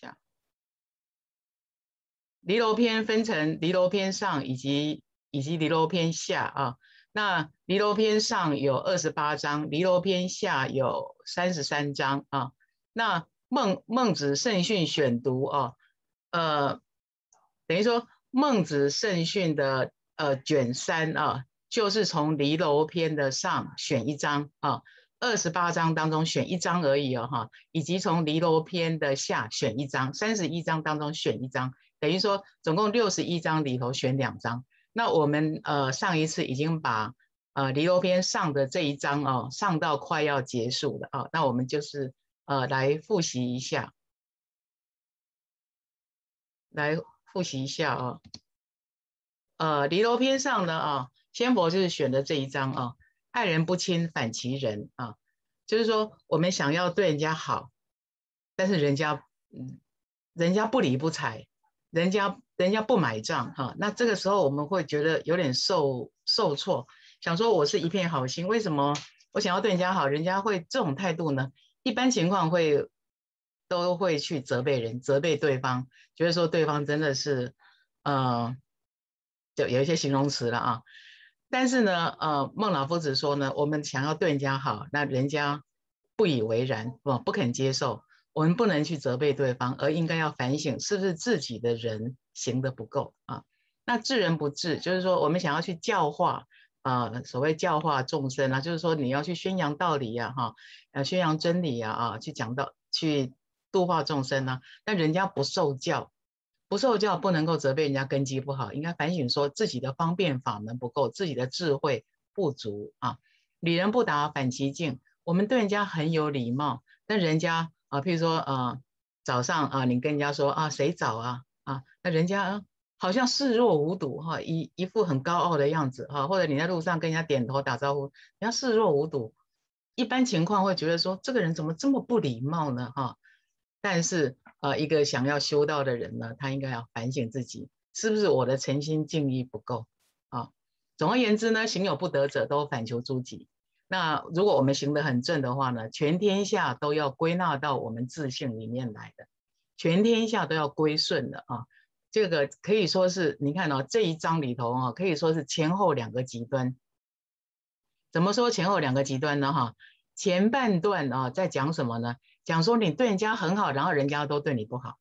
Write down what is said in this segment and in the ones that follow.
下。离楼篇分成离楼篇上以及以及离楼篇下啊。那离楼篇上有二十八章，离楼篇下有三十三章啊。那孟孟子圣训选读啊，呃，等于说孟子圣训的呃卷三啊，就是从离楼篇的上选一章啊，二十八章当中选一章而已哦哈，以及从离楼篇的下选一章，三十一章当中选一章，等于说总共六十一章里头选两章。那我们呃上一次已经把呃离楼篇上的这一章哦上到快要结束了啊，那我们就是呃来复习一下，来复习一下啊，呃离楼篇上的啊，先佛就是选的这一章啊，爱人不亲反其人啊，就是说我们想要对人家好，但是人家嗯人家不理不睬，人家。人家不买账哈，那这个时候我们会觉得有点受受挫，想说我是一片好心，为什么我想要对人家好，人家会这种态度呢？一般情况会都会去责备人，责备对方，觉得说对方真的是，呃，就有一些形容词了啊。但是呢，呃，孟老夫子说呢，我们想要对人家好，那人家不以为然，不不肯接受。我们不能去责备对方，而应该要反省是不是自己的人行的不够啊？那治人不治，就是说我们想要去教化啊，所谓教化众生啊，就是说你要去宣扬道理呀，哈，呃，宣扬真理呀，啊，去讲道，去度化众生啊。但人家不受教，不受教不能够责备人家根基不好，应该反省说自己的方便法门不够，自己的智慧不足啊。礼人不达反其境，我们对人家很有礼貌，但人家。啊，譬如说，啊，早上啊，你跟人家说啊，谁早啊？啊，那人家好像视若无睹哈，一一副很高傲的样子哈，或者你在路上跟人家点头打招呼，人家视若无睹。一般情况会觉得说，这个人怎么这么不礼貌呢？哈，但是呃，一个想要修道的人呢，他应该要反省自己，是不是我的诚心敬意不够啊？总而言之呢，行有不得者，都反求诸己。那如果我们行得很正的话呢，全天下都要归纳到我们自信里面来的，全天下都要归顺的啊。这个可以说是，你看哦，这一章里头啊，可以说是前后两个极端。怎么说前后两个极端呢？哈，前半段啊，在讲什么呢？讲说你对人家很好，然后人家都对你不好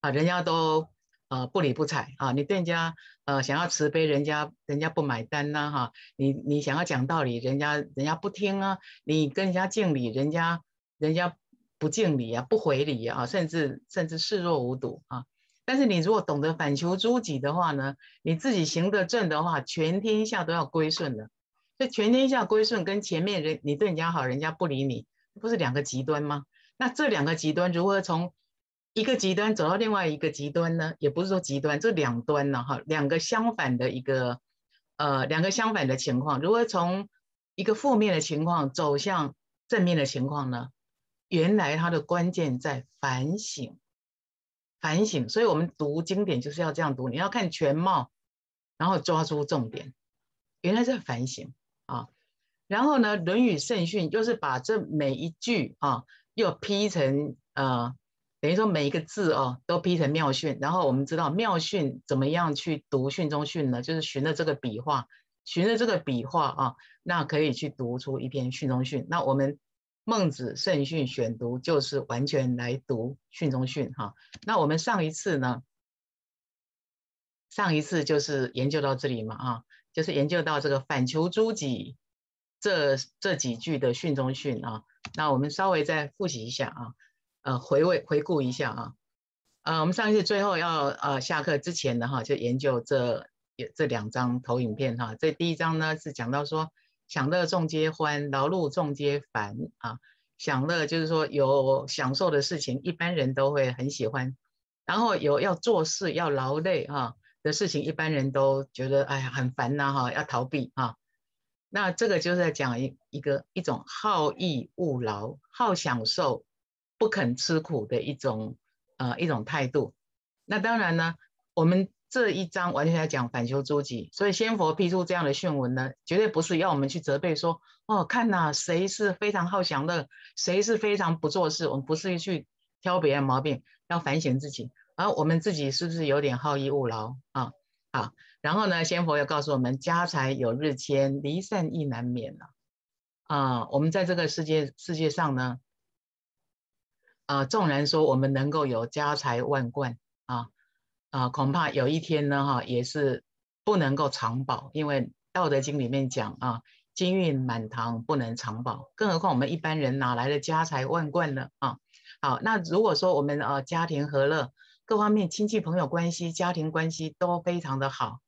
啊，人家都。呃，不理不睬啊！你对人家呃想要慈悲，人家人家不买单呐哈！你你想要讲道理，人家人家不听啊！你跟人家敬礼，人家人家不敬礼啊，不回礼啊，甚至甚至视若无睹啊！但是你如果懂得反求诸己的话呢，你自己行得正的话，全天下都要归顺的。这全天下归顺跟前面人你对人家好，人家不理你，不是两个极端吗？那这两个极端如何从？一个极端走到另外一个极端呢，也不是说极端，这两端呢，哈，两个相反的一个，呃，两个相反的情况，如何从一个负面的情况走向正面的情况呢？原来它的关键在反省，反省。所以我们读经典就是要这样读，你要看全貌，然后抓住重点。原来在反省啊，然后呢，《论语圣训》就是把这每一句啊，又批成呃。等于说每一个字哦都批成妙训，然后我们知道妙训怎么样去读训中训呢？就是循着这个笔画，循着这个笔画啊，那可以去读出一篇训中训。那我们孟子圣训选读就是完全来读训中训哈。那我们上一次呢，上一次就是研究到这里嘛啊，就是研究到这个反求诸己这这几句的训中训啊。那我们稍微再复习一下啊。呃，回味回顾一下啊，呃，我们上一次最后要呃下课之前的哈，就研究这这两张投影片哈。这第一张呢是讲到说，享乐众皆欢，劳碌众皆烦啊。享乐就是说有享受的事情，一般人都会很喜欢；然后有要做事要劳累哈的事情，一般人都觉得哎呀很烦呐哈，要逃避啊。那这个就是在讲一一个一种好逸恶劳、好享受。不肯吃苦的一种呃一种态度，那当然呢，我们这一章完全在讲反求诸己，所以先佛批出这样的训文呢，绝对不是要我们去责备说哦，看呐，谁是非常好享乐，谁是非常不做事，我们不是去挑别人毛病，要反省自己，而我们自己是不是有点好逸恶劳啊？啊，然后呢，仙佛又告诉我们，家财有日迁，离散亦难免了。啊，我们在这个世界世界上呢，啊，纵然说我们能够有家财万贯啊，啊，恐怕有一天呢，哈，也是不能够长保，因为《道德经》里面讲啊，金玉满堂不能长保，更何况我们一般人哪来的家财万贯呢？啊，好，那如果说我们呃家庭和乐，各方面亲戚朋友关系、家庭关系都非常的好，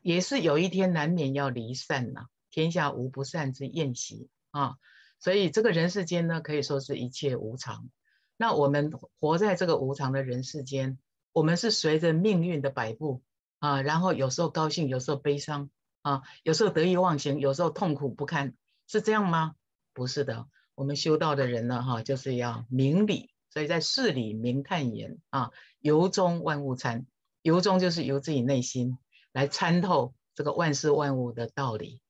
也是有一天难免要离散呐。天下无不散之宴席啊，所以这个人世间呢，可以说是一切无常。那我们活在这个无常的人世间，我们是随着命运的摆布啊，然后有时候高兴，有时候悲伤啊，有时候得意忘形，有时候痛苦不堪，是这样吗？不是的，我们修道的人呢，哈，就是要明理，所以在事理明探言啊，由衷万物参，由衷就是由自己内心来参透这个万事万物的道理。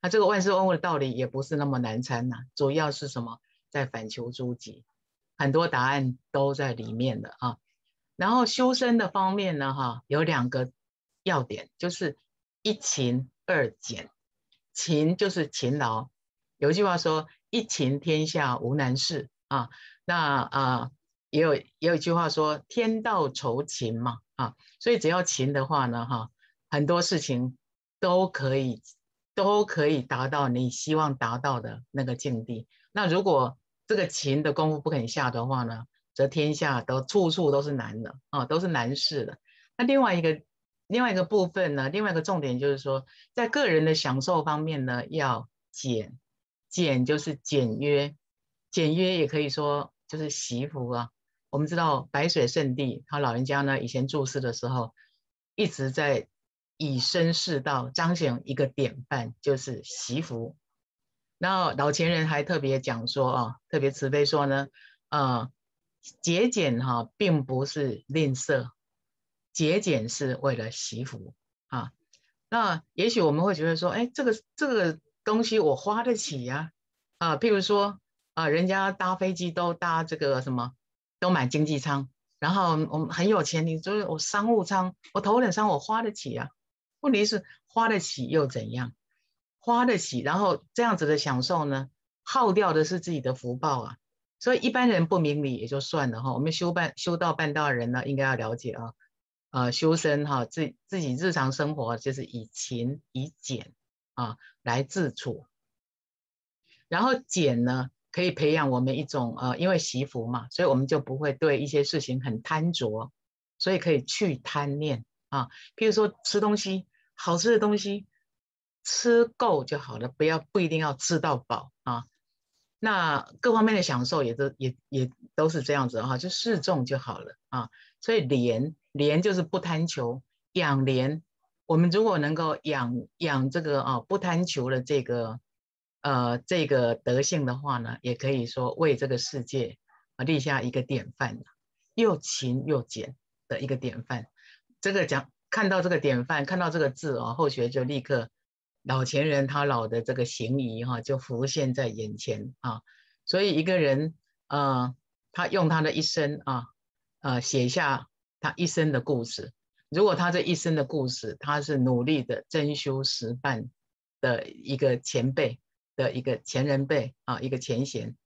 那这个万事万物的道理也不是那么难参呐，主要是什么？在反求诸己，很多答案都在里面的啊。然后修身的方面呢，哈，有两个要点，就是一勤二俭。勤就是勤劳，有一句话说“一勤天下无难事”啊。那啊，也有也有一句话说“天道酬勤”嘛啊。所以只要勤的话呢，哈，很多事情都可以。都可以达到你希望达到的那个境地。那如果这个勤的功夫不肯下的话呢，则天下都处处都是难的啊，都是难事的。那另外一个另外一个部分呢，另外一个重点就是说，在个人的享受方面呢，要简，简就是简约，简约也可以说就是惜福啊。我们知道白水圣地他老人家呢，以前住世的时候一直在。以身试道，彰显一个典范，就是习福。然后老前人还特别讲说啊，特别慈悲说呢，啊，节俭哈，并不是吝啬，节俭是为了习福啊。那也许我们会觉得说，哎，这个这个东西我花得起呀，啊，譬如说啊，人家搭飞机都搭这个什么，都买经济舱，然后我们很有钱，你就是我商务舱，我头等舱我花得起啊。问题是花得起又怎样？花得起，然后这样子的享受呢？耗掉的是自己的福报啊！所以一般人不明理也就算了哈。我们修半修道半道人呢，应该要了解啊，呃，修身哈，自自己日常生活就是以勤以俭啊来自处。然后俭呢，可以培养我们一种呃，因为习福嘛，所以我们就不会对一些事情很贪着，所以可以去贪念。啊，譬如说吃东西，好吃的东西吃够就好了，不要不一定要吃到饱啊。那各方面的享受也都也也都是这样子哈，就适中就好了啊。所以廉廉就是不贪求，养廉。我们如果能够养养这个啊不贪求的这个呃这个德性的话呢，也可以说为这个世界啊立下一个典范，又勤又俭的一个典范。这个讲看到这个典范，看到这个字啊，后学就立刻老前人他老的这个行仪哈，就浮现在眼前啊。所以一个人啊，他用他的一生啊，呃，写下他一生的故事。如果他这一生的故事，他是努力的真修实办的一个前辈的一个前人辈啊，一个前贤，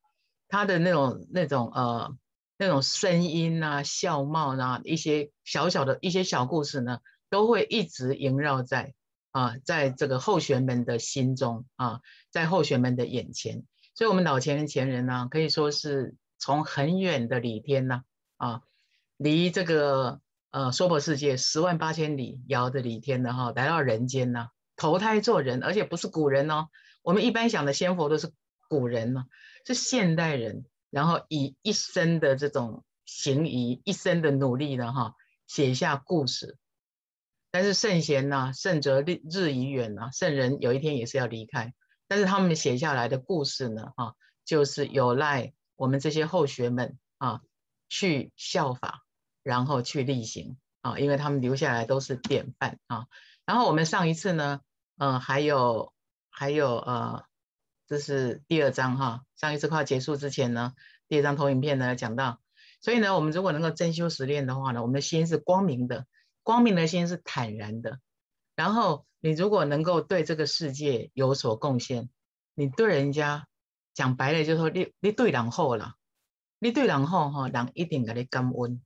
他的那种那种呃。那种声音啊、笑貌啊、一些小小的一些小故事呢，都会一直萦绕在啊，在这个候选们的心中啊，在候选们的眼前。所以，我们老前人前人呢，可以说是从很远的里天呐啊，离这个呃娑婆世界十万八千里遥的里天呢哈，来到人间呢，投胎做人，而且不是古人哦。我们一般想的仙佛都是古人呢，是现代人。然后以一生的这种行仪，一生的努力呢，哈，写下故事。但是圣贤呢，圣则日日已远啊，圣人有一天也是要离开。但是他们写下来的故事呢，哈，就是有赖我们这些后学们啊，去效法，然后去力行啊，因为他们留下来都是典范啊。然后我们上一次呢，嗯，还有还有呃。这是第二章哈，上一次快要结束之前呢，第二张投影片呢讲到，所以呢，我们如果能够真修实练的话呢，我们的心是光明的，光明的心是坦然的。然后你如果能够对这个世界有所贡献，你对人家讲白了就是说你你对人好了，你对人好哈，人一定给你感恩。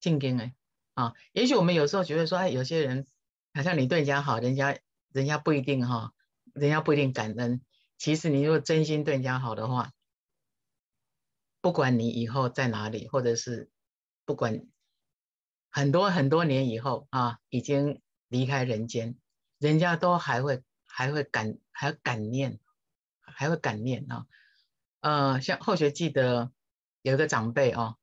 敬经的啊，也许我们有时候觉得说，哎，有些人好像你对人家好，人家人家不一定哈，人家不一定感恩。其实你如果真心对人家好的话，不管你以后在哪里，或者是不管很多很多年以后啊，已经离开人间，人家都还会还会感还感念，还会感念啊。呃，像后学记得有一个长辈哦，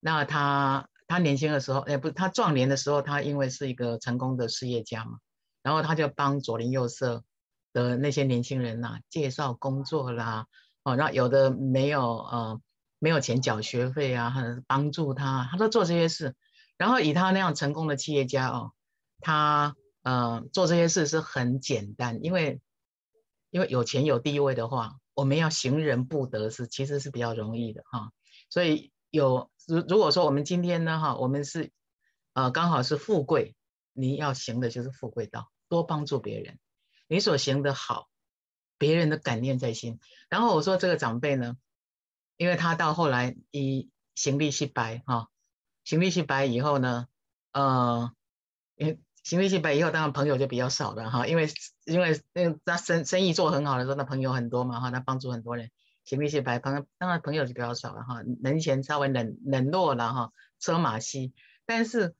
那他他年轻的时候，哎，不是他壮年的时候，他因为是一个成功的事业家嘛，然后他就帮左邻右舍的那些年轻人呐介绍工作啦，哦，那有的没有呃。没有钱缴学费啊，或者是帮助他，他都做这些事。然后以他那样成功的企业家哦，他呃做这些事是很简单，因为因为有钱有地位的话，我们要行人不得是其实是比较容易的哈。所以有如如果说我们今天呢哈，我们是呃刚好是富贵，你要行的就是富贵道，多帮助别人，你所行的好，别人的感念在心。然后我说这个长辈呢。因为他到后来以行李去白哈，行李去白以后呢，呃，因行李去白以后，当然朋友就比较少了哈，因为因为那他生生意做很好的时候，那朋友很多嘛哈，他帮助很多人，行李去白朋当然朋友就比较少了哈，人前稍微冷冷落了哈，车马稀，但是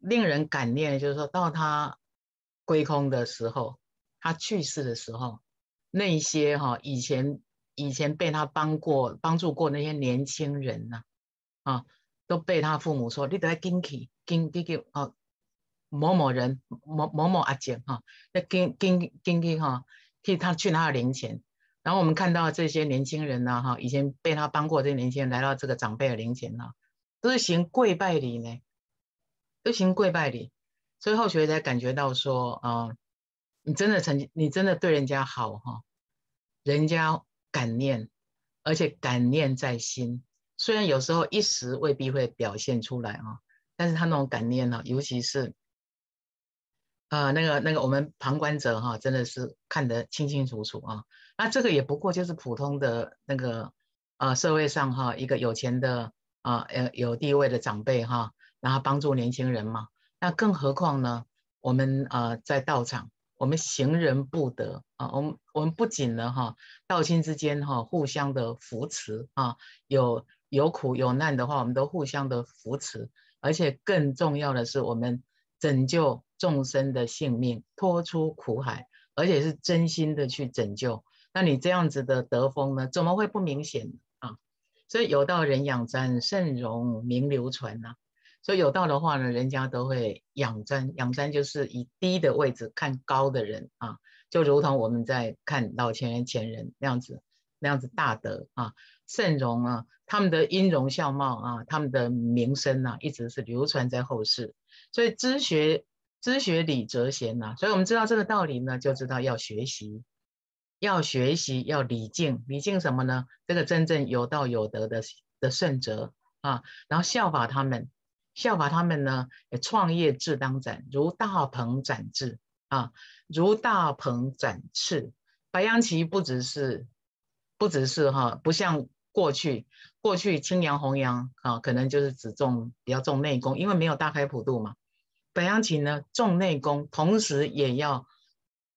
令人感念的就是说到他归空的时候，他去世的时候，那些哈以前。以前被他帮过、帮助过那些年轻人呐，啊，都被他父母说你得要跟去，跟跟跟哦，某某人、某某某阿姐哈，那跟跟跟去哈，替他去拿零钱。然后我们看到这些年轻人呢，哈，以前被他帮过这些年轻人来到这个长辈的灵前呢，都是行跪拜礼呢，都行跪拜礼。所以后学才感觉到说，啊，你真的曾经，你真的对人家好哈，人家。感念，而且感念在心。虽然有时候一时未必会表现出来啊，但是他那种感念呢，尤其是，呃，那个那个我们旁观者哈，真的是看得清清楚楚啊。那这个也不过就是普通的那个呃社会上哈一个有钱的啊呃有地位的长辈哈，然后帮助年轻人嘛。那更何况呢，我们呃在道场。我们行人不得啊，我们我们不仅呢哈，道亲之间哈互相的扶持啊，有有苦有难的话，我们都互相的扶持，而且更重要的是，我们拯救众生的性命，脱出苦海，而且是真心的去拯救。那你这样子的德风呢，怎么会不明显啊？所以有道人养瞻，圣容名流传呐。所以有道的话呢，人家都会仰瞻，仰瞻就是以低的位置看高的人啊，就如同我们在看老前人、前人那样子，那样子大德啊、圣容啊，他们的音容笑貌啊，他们的名声啊，一直是流传在后世。所以知学知学礼则贤呐，所以我们知道这个道理呢，就知道要学习，要学习，要礼敬，礼敬什么呢？这个真正有道有德的的圣哲啊，然后效法他们。效法他们呢，也创业志当展，如大鹏展翅啊，如大鹏展翅。白羊旗不只是，不只是哈，不像过去，过去青阳红阳啊，可能就是只重比较重内功，因为没有大开普度嘛。白羊旗呢，重内功，同时也要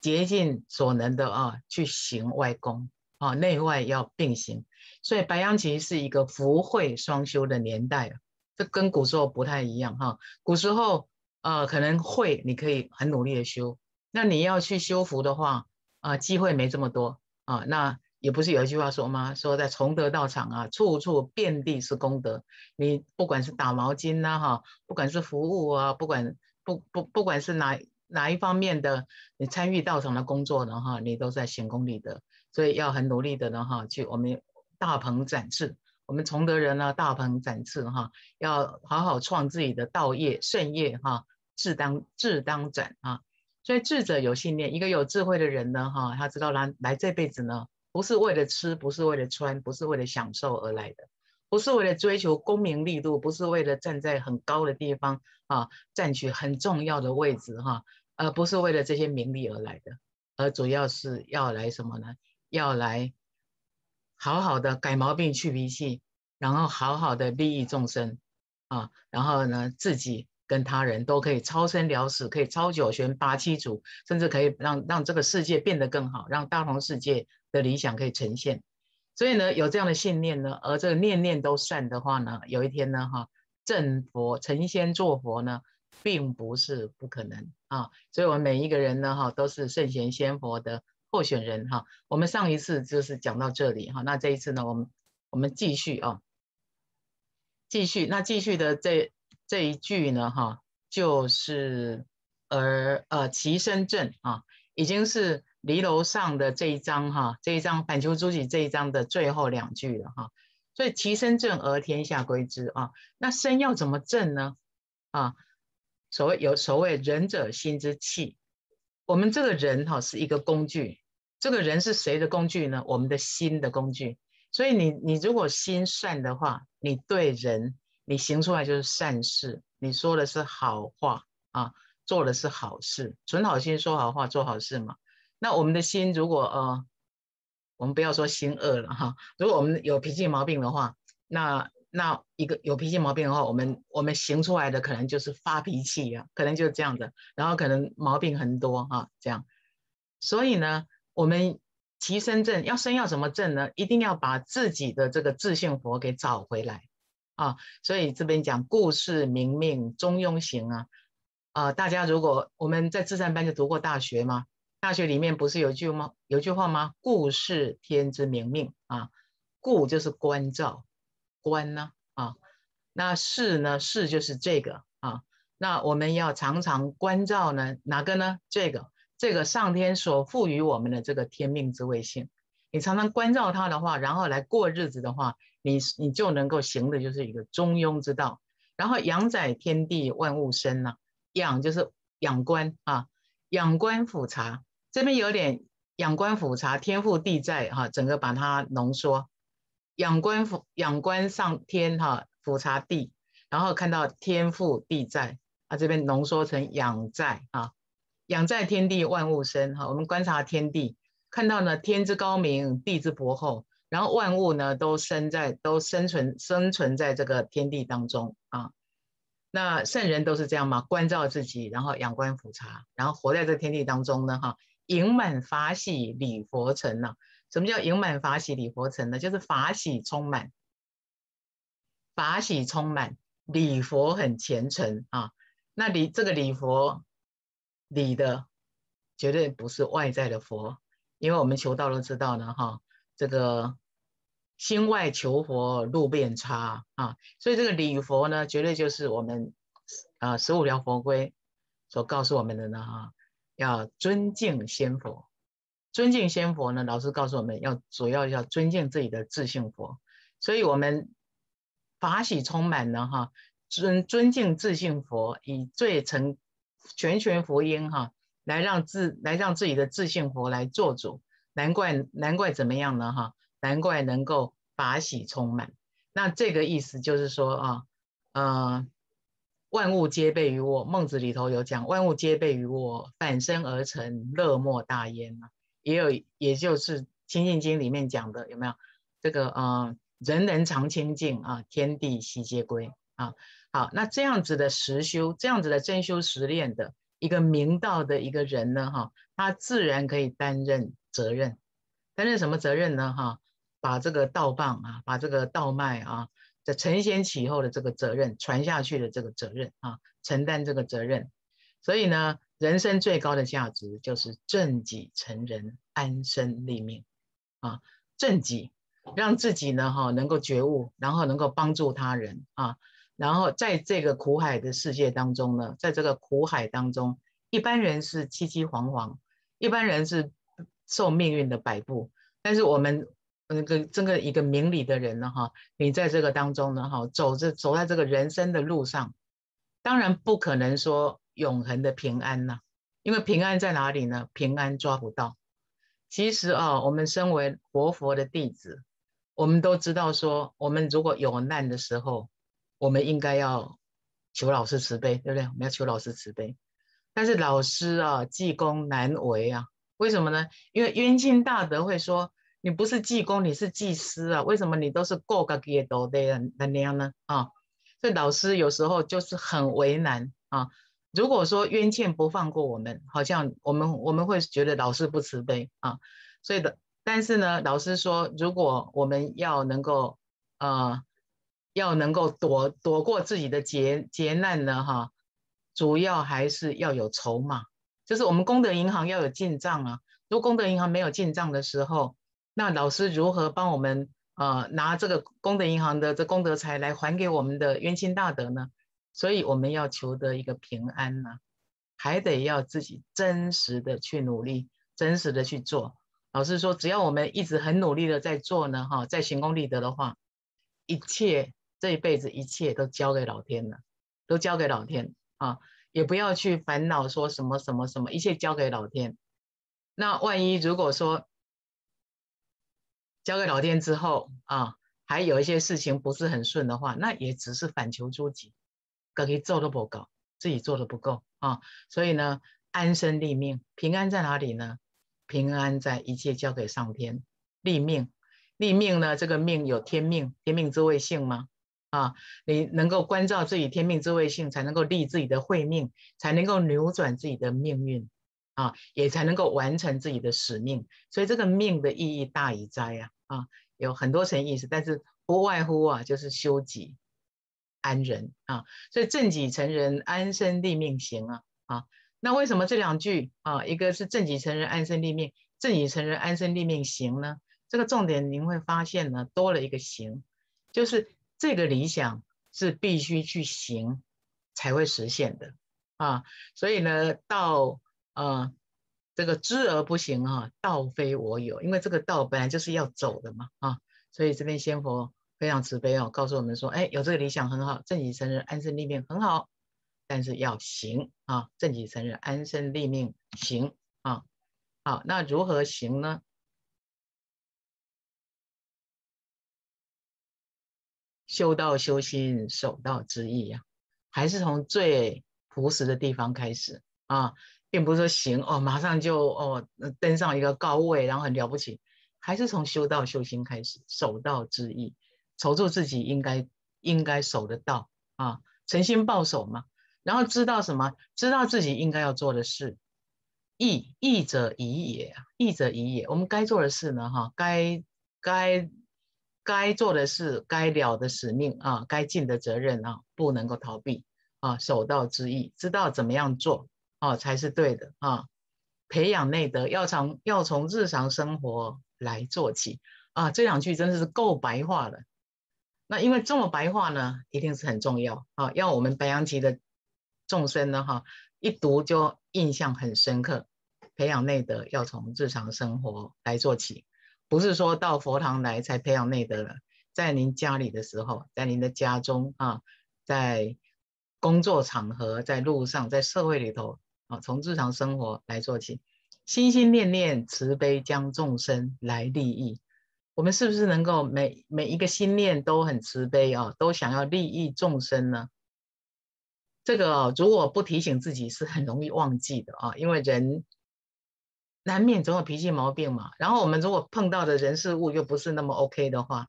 竭尽所能的啊，去行外功啊，内外要并行。所以白羊其实是一个福慧双修的年代。这跟古时候不太一样哈，古时候呃可能会你可以很努力的修，那你要去修福的话啊，机会没这么多啊，那也不是有一句话说吗？说在崇德道场啊，处处遍地是功德，你不管是打毛巾呐哈，不管是服务啊，不管不不不管是哪哪一方面的，你参与道场的工作呢哈，你都在行功立德，所以要很努力的呢哈，去我们大鹏展翅。我们崇德人呢，大鹏展翅哈，要好好创自己的道业圣业哈，志当志当展啊。所以智者有信念，一个有智慧的人呢哈，他知道来来这辈子呢，不是为了吃，不是为了穿，不是为了享受而来的。不是为了追求功名利禄，不是为了站在很高的地方啊，占据很重要的位置哈，而不是为了这些名利而来的，而主要是要来什么呢？要来好好的改毛病、去脾气，然后好好的利益众生啊，然后呢，自己跟他人都可以超生了死，可以超九玄八七祖，甚至可以让让这个世界变得更好，让大同世界的理想可以呈现。所以呢，有这样的信念呢，而这个念念都善的话呢，有一天呢，哈，正佛成仙做佛呢，并不是不可能啊。所以，我们每一个人呢，哈，都是圣贤仙佛的候选人哈。我们上一次就是讲到这里哈，那这一次呢，我们我们继续啊，继续。那继续的这这一句呢，哈，就是而呃，其身正啊，已经是。离楼上的这一章哈，这一章反求诸己这一章的最后两句了哈，所以其身正而天下归之啊。那身要怎么正呢？啊，所谓有所谓仁者心之气，我们这个人哈是一个工具，这个人是谁的工具呢？我们的心的工具。所以你你如果心善的话，你对人你行出来就是善事，你说的是好话啊，做的是好事，存好心说好话做好事嘛。那我们的心如果呃，我们不要说心恶了哈，如果我们有脾气毛病的话，那那一个有脾气毛病的话，我们我们行出来的可能就是发脾气呀，可能就是这样的，然后可能毛病很多哈，这样。所以呢，我们提升正要升要什么正呢？一定要把自己的这个自性佛给找回来啊。所以这边讲故事明命中庸行啊啊，大家如果我们在自善班就读过大学吗？大学里面不是有句吗？有句话吗？故事天之明命啊，故就是关照，观呢啊，那是呢是就是这个啊，那我们要常常关照呢哪个呢？这个这个上天所赋予我们的这个天命之谓性，你常常关照它的话，然后来过日子的话，你你就能够行的就是一个中庸之道。然后养载天地万物生呢，养就是养观啊，养观俯察。这边有点仰观俯察，天赋地在哈，整个把它浓缩。仰观俯仰观上天哈，俯察地，然后看到天赋地在啊，这边浓缩成仰在啊，仰在天地万物生哈。我们观察天地，看到呢天之高明，地之博厚，然后万物呢都生在都生存生存在这个天地当中啊。那圣人都是这样嘛？关照自己，然后仰观俯察，然后活在这天地当中呢哈。盈满法喜礼佛尘呢？什么叫盈满法喜礼佛尘呢？就是法喜充满，法喜充满，礼佛很虔诚啊。那礼这个礼佛礼的绝对不是外在的佛，因为我们求道都知道呢哈，这个心外求佛路变差啊，所以这个礼佛呢，绝对就是我们啊十五条佛规所告诉我们的呢哈。要尊敬仙佛，尊敬仙佛呢？老师告诉我们要主要要尊敬自己的自性佛，所以我们法喜充满呢，哈，尊尊敬自性佛，以最成全权福音哈，来让自来让自己的自性佛来做主，难怪难怪怎么样呢？哈，难怪能够法喜充满。那这个意思就是说啊，呃。万物皆备于我，孟子里头有讲，万物皆备于我，反身而成，乐莫大焉嘛。也有，也就是清净经里面讲的，有没有？这个呃，人人常清净啊，天地悉皆归啊。好，那这样子的实修，这样子的真修实练的一个明道的一个人呢，哈，他自然可以担任责任，担任什么责任呢？哈，把这个道棒啊，把这个道脉啊。这承先启后的这个责任，传下去的这个责任啊，承担这个责任。所以呢，人生最高的价值就是正己成人，安身立命啊。正己，让自己呢哈能够觉悟，然后能够帮助他人啊。然后在这个苦海的世界当中呢，在这个苦海当中，一般人是凄凄惶惶，一般人是受命运的摆布，但是我们。那个这个一个明理的人呢，哈，你在这个当中呢，哈，走着走在这个人生的路上，当然不可能说永恒的平安呐，因为平安在哪里呢？平安抓不到。其实啊，我们身为活佛的弟子，我们都知道说，我们如果有难的时候，我们应该要求老师慈悲，对不对？我们要求老师慈悲。但是老师啊，济公难为啊，为什么呢？因为冤亲大德会说，你不是济公，你是祭司啊，为什么你都是过个街道的那样呢？啊，所以老师有时候就是很为难啊。如果说冤欠不放过我们，好像我们我们会觉得老师不慈悲啊。所以的，但是呢，老师说，如果我们要能够呃，要能够躲躲过自己的劫劫难呢，哈。主要还是要有筹码，就是我们功德银行要有进账啊。如果功德银行没有进账的时候，那老师如何帮我们呃拿这个功德银行的这功德财来还给我们的冤亲大德呢？所以我们要求得一个平安呢，还得要自己真实的去努力，真实的去做。老师说，只要我们一直很努力的在做呢，哈，在行功立德的话，一切这一辈子一切都交给老天了，都交给老天。啊，也不要去烦恼说什么什么什么，一切交给老天。那万一如果说交给老天之后啊，还有一些事情不是很顺的话，那也只是反求诸己，自己做的不够，自己做的不够啊。所以呢，安身立命，平安在哪里呢？平安在一切交给上天，立命，立命呢？这个命有天命，天命之谓性吗？啊，你能够关照自己天命之谓性，才能够立自己的慧命，才能够扭转自己的命运，啊，也才能够完成自己的使命。所以这个命的意义大以哉呀，啊，有很多层意思，但是不外乎啊，就是修己安人啊。所以正己成人，安身立命行啊，啊，那为什么这两句啊，一个是正己成人，安身立命，正己成人，安身立命行呢？这个重点您会发现呢，多了一个行，就是。这个理想是必须去行才会实现的啊，所以呢，道呃这个知而不行啊，道非我有，因为这个道本来就是要走的嘛啊，所以这边仙佛非常慈悲哦，告诉我们说，哎，有这个理想很好，正己成人，安身立命很好，但是要行啊，正己成人，安身立命行啊，好，那如何行呢？修道修心，守道之意呀，还是从最朴实的地方开始啊，并不是说行哦，马上就哦登上一个高位，然后很了不起，还是从修道修心开始，守道之意，守住自己应该应该守的道啊，诚心报守嘛，然后知道什么，知道自己应该要做的事，义义者宜也，义者宜也，我们该做的事呢，哈，该该。该做的事，该了的使命啊，该尽的责任啊，不能够逃避啊，守道之义，知道怎么样做啊，才是对的啊。培养内德，要从要从日常生活来做起啊。这两句真的是够白话了。那因为这么白话呢，一定是很重要啊，要我们白羊期的众生呢，哈，一读就印象很深刻。培养内德，要从日常生活来做起。不是说到佛堂来才培养内德了，在您家里的时候，在您的家中啊，在工作场合，在路上，在社会里头啊，从日常生活来做起，心心念念慈悲，将众生来利益。我们是不是能够每每一个心念都很慈悲啊，都想要利益众生呢？这个如果不提醒自己，是很容易忘记的啊，因为人。难免总有脾气毛病嘛，然后我们如果碰到的人事物又不是那么 OK 的话，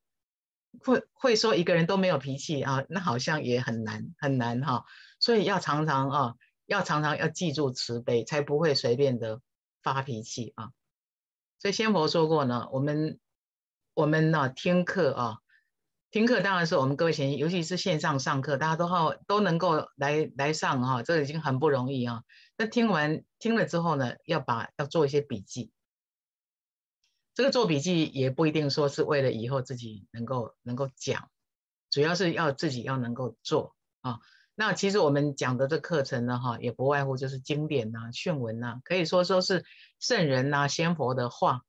会会说一个人都没有脾气啊，那好像也很难很难哈，所以要常常啊，要常常要记住慈悲，才不会随便的发脾气啊。所以仙佛说过呢，我们我们呢听课啊。听课当然是我们各位学习，尤其是线上上课，大家都好都能够来来上哈，这已经很不容易啊。那听完听了之后呢，要把要做一些笔记。这个做笔记也不一定说是为了以后自己能够能够讲，主要是要自己要能够做啊。那其实我们讲的这课程呢，哈，也不外乎就是经典呐、训文呐，可以说说是圣人呐、先佛的话。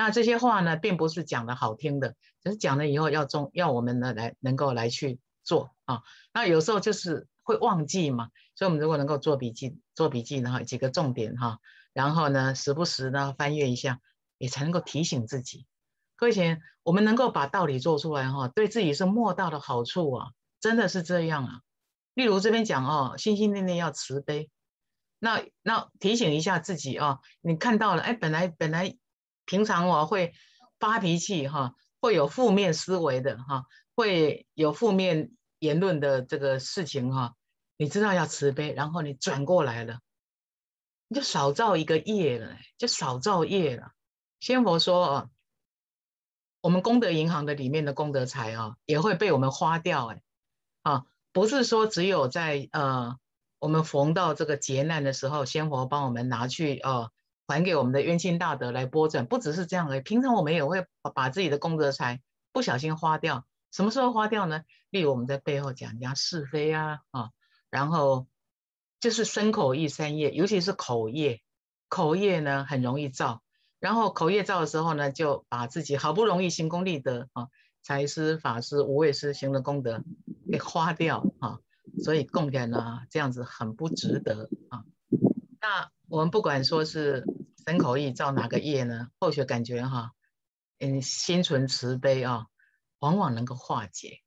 那这些话呢，并不是讲的好听的，只是讲了以后要中，要我们呢来能够来去做啊。那有时候就是会忘记嘛，所以我们如果能够做笔记，做笔记呢，几个重点哈，然后呢时不时呢翻阅一下，也才能够提醒自己。各位贤，我们能够把道理做出来哈，对自己是莫大的好处啊，真的是这样啊。例如这边讲哦，心心念念要慈悲，那那提醒一下自己啊，你看到了，哎，本来本来平常我会发脾气哈，会有负面思维的哈，会有负面言论的这个事情哈，你知道要慈悲，然后你转过来了，你就少造一个业了，就少造业了。仙佛说啊，我们功德银行的里面的功德财啊，也会被我们花掉哎，啊。不是说只有在呃我们逢到这个劫难的时候，仙佛帮我们拿去呃还给我们的冤亲大德来拨转，不只是这样而已。平常我们也会把自己的功德财不小心花掉，什么时候花掉呢？例如我们在背后讲人家是非啊啊，然后就是身口意三业，尤其是口业，口业呢很容易造，然后口业造的时候呢，就把自己好不容易行功立德啊。财师、法师、无畏师行的功德给花掉啊，所以供养呢这样子很不值得啊。那我们不管说是神口意造哪个业呢，或许感觉哈，嗯，心存慈悲啊，往往能够化解。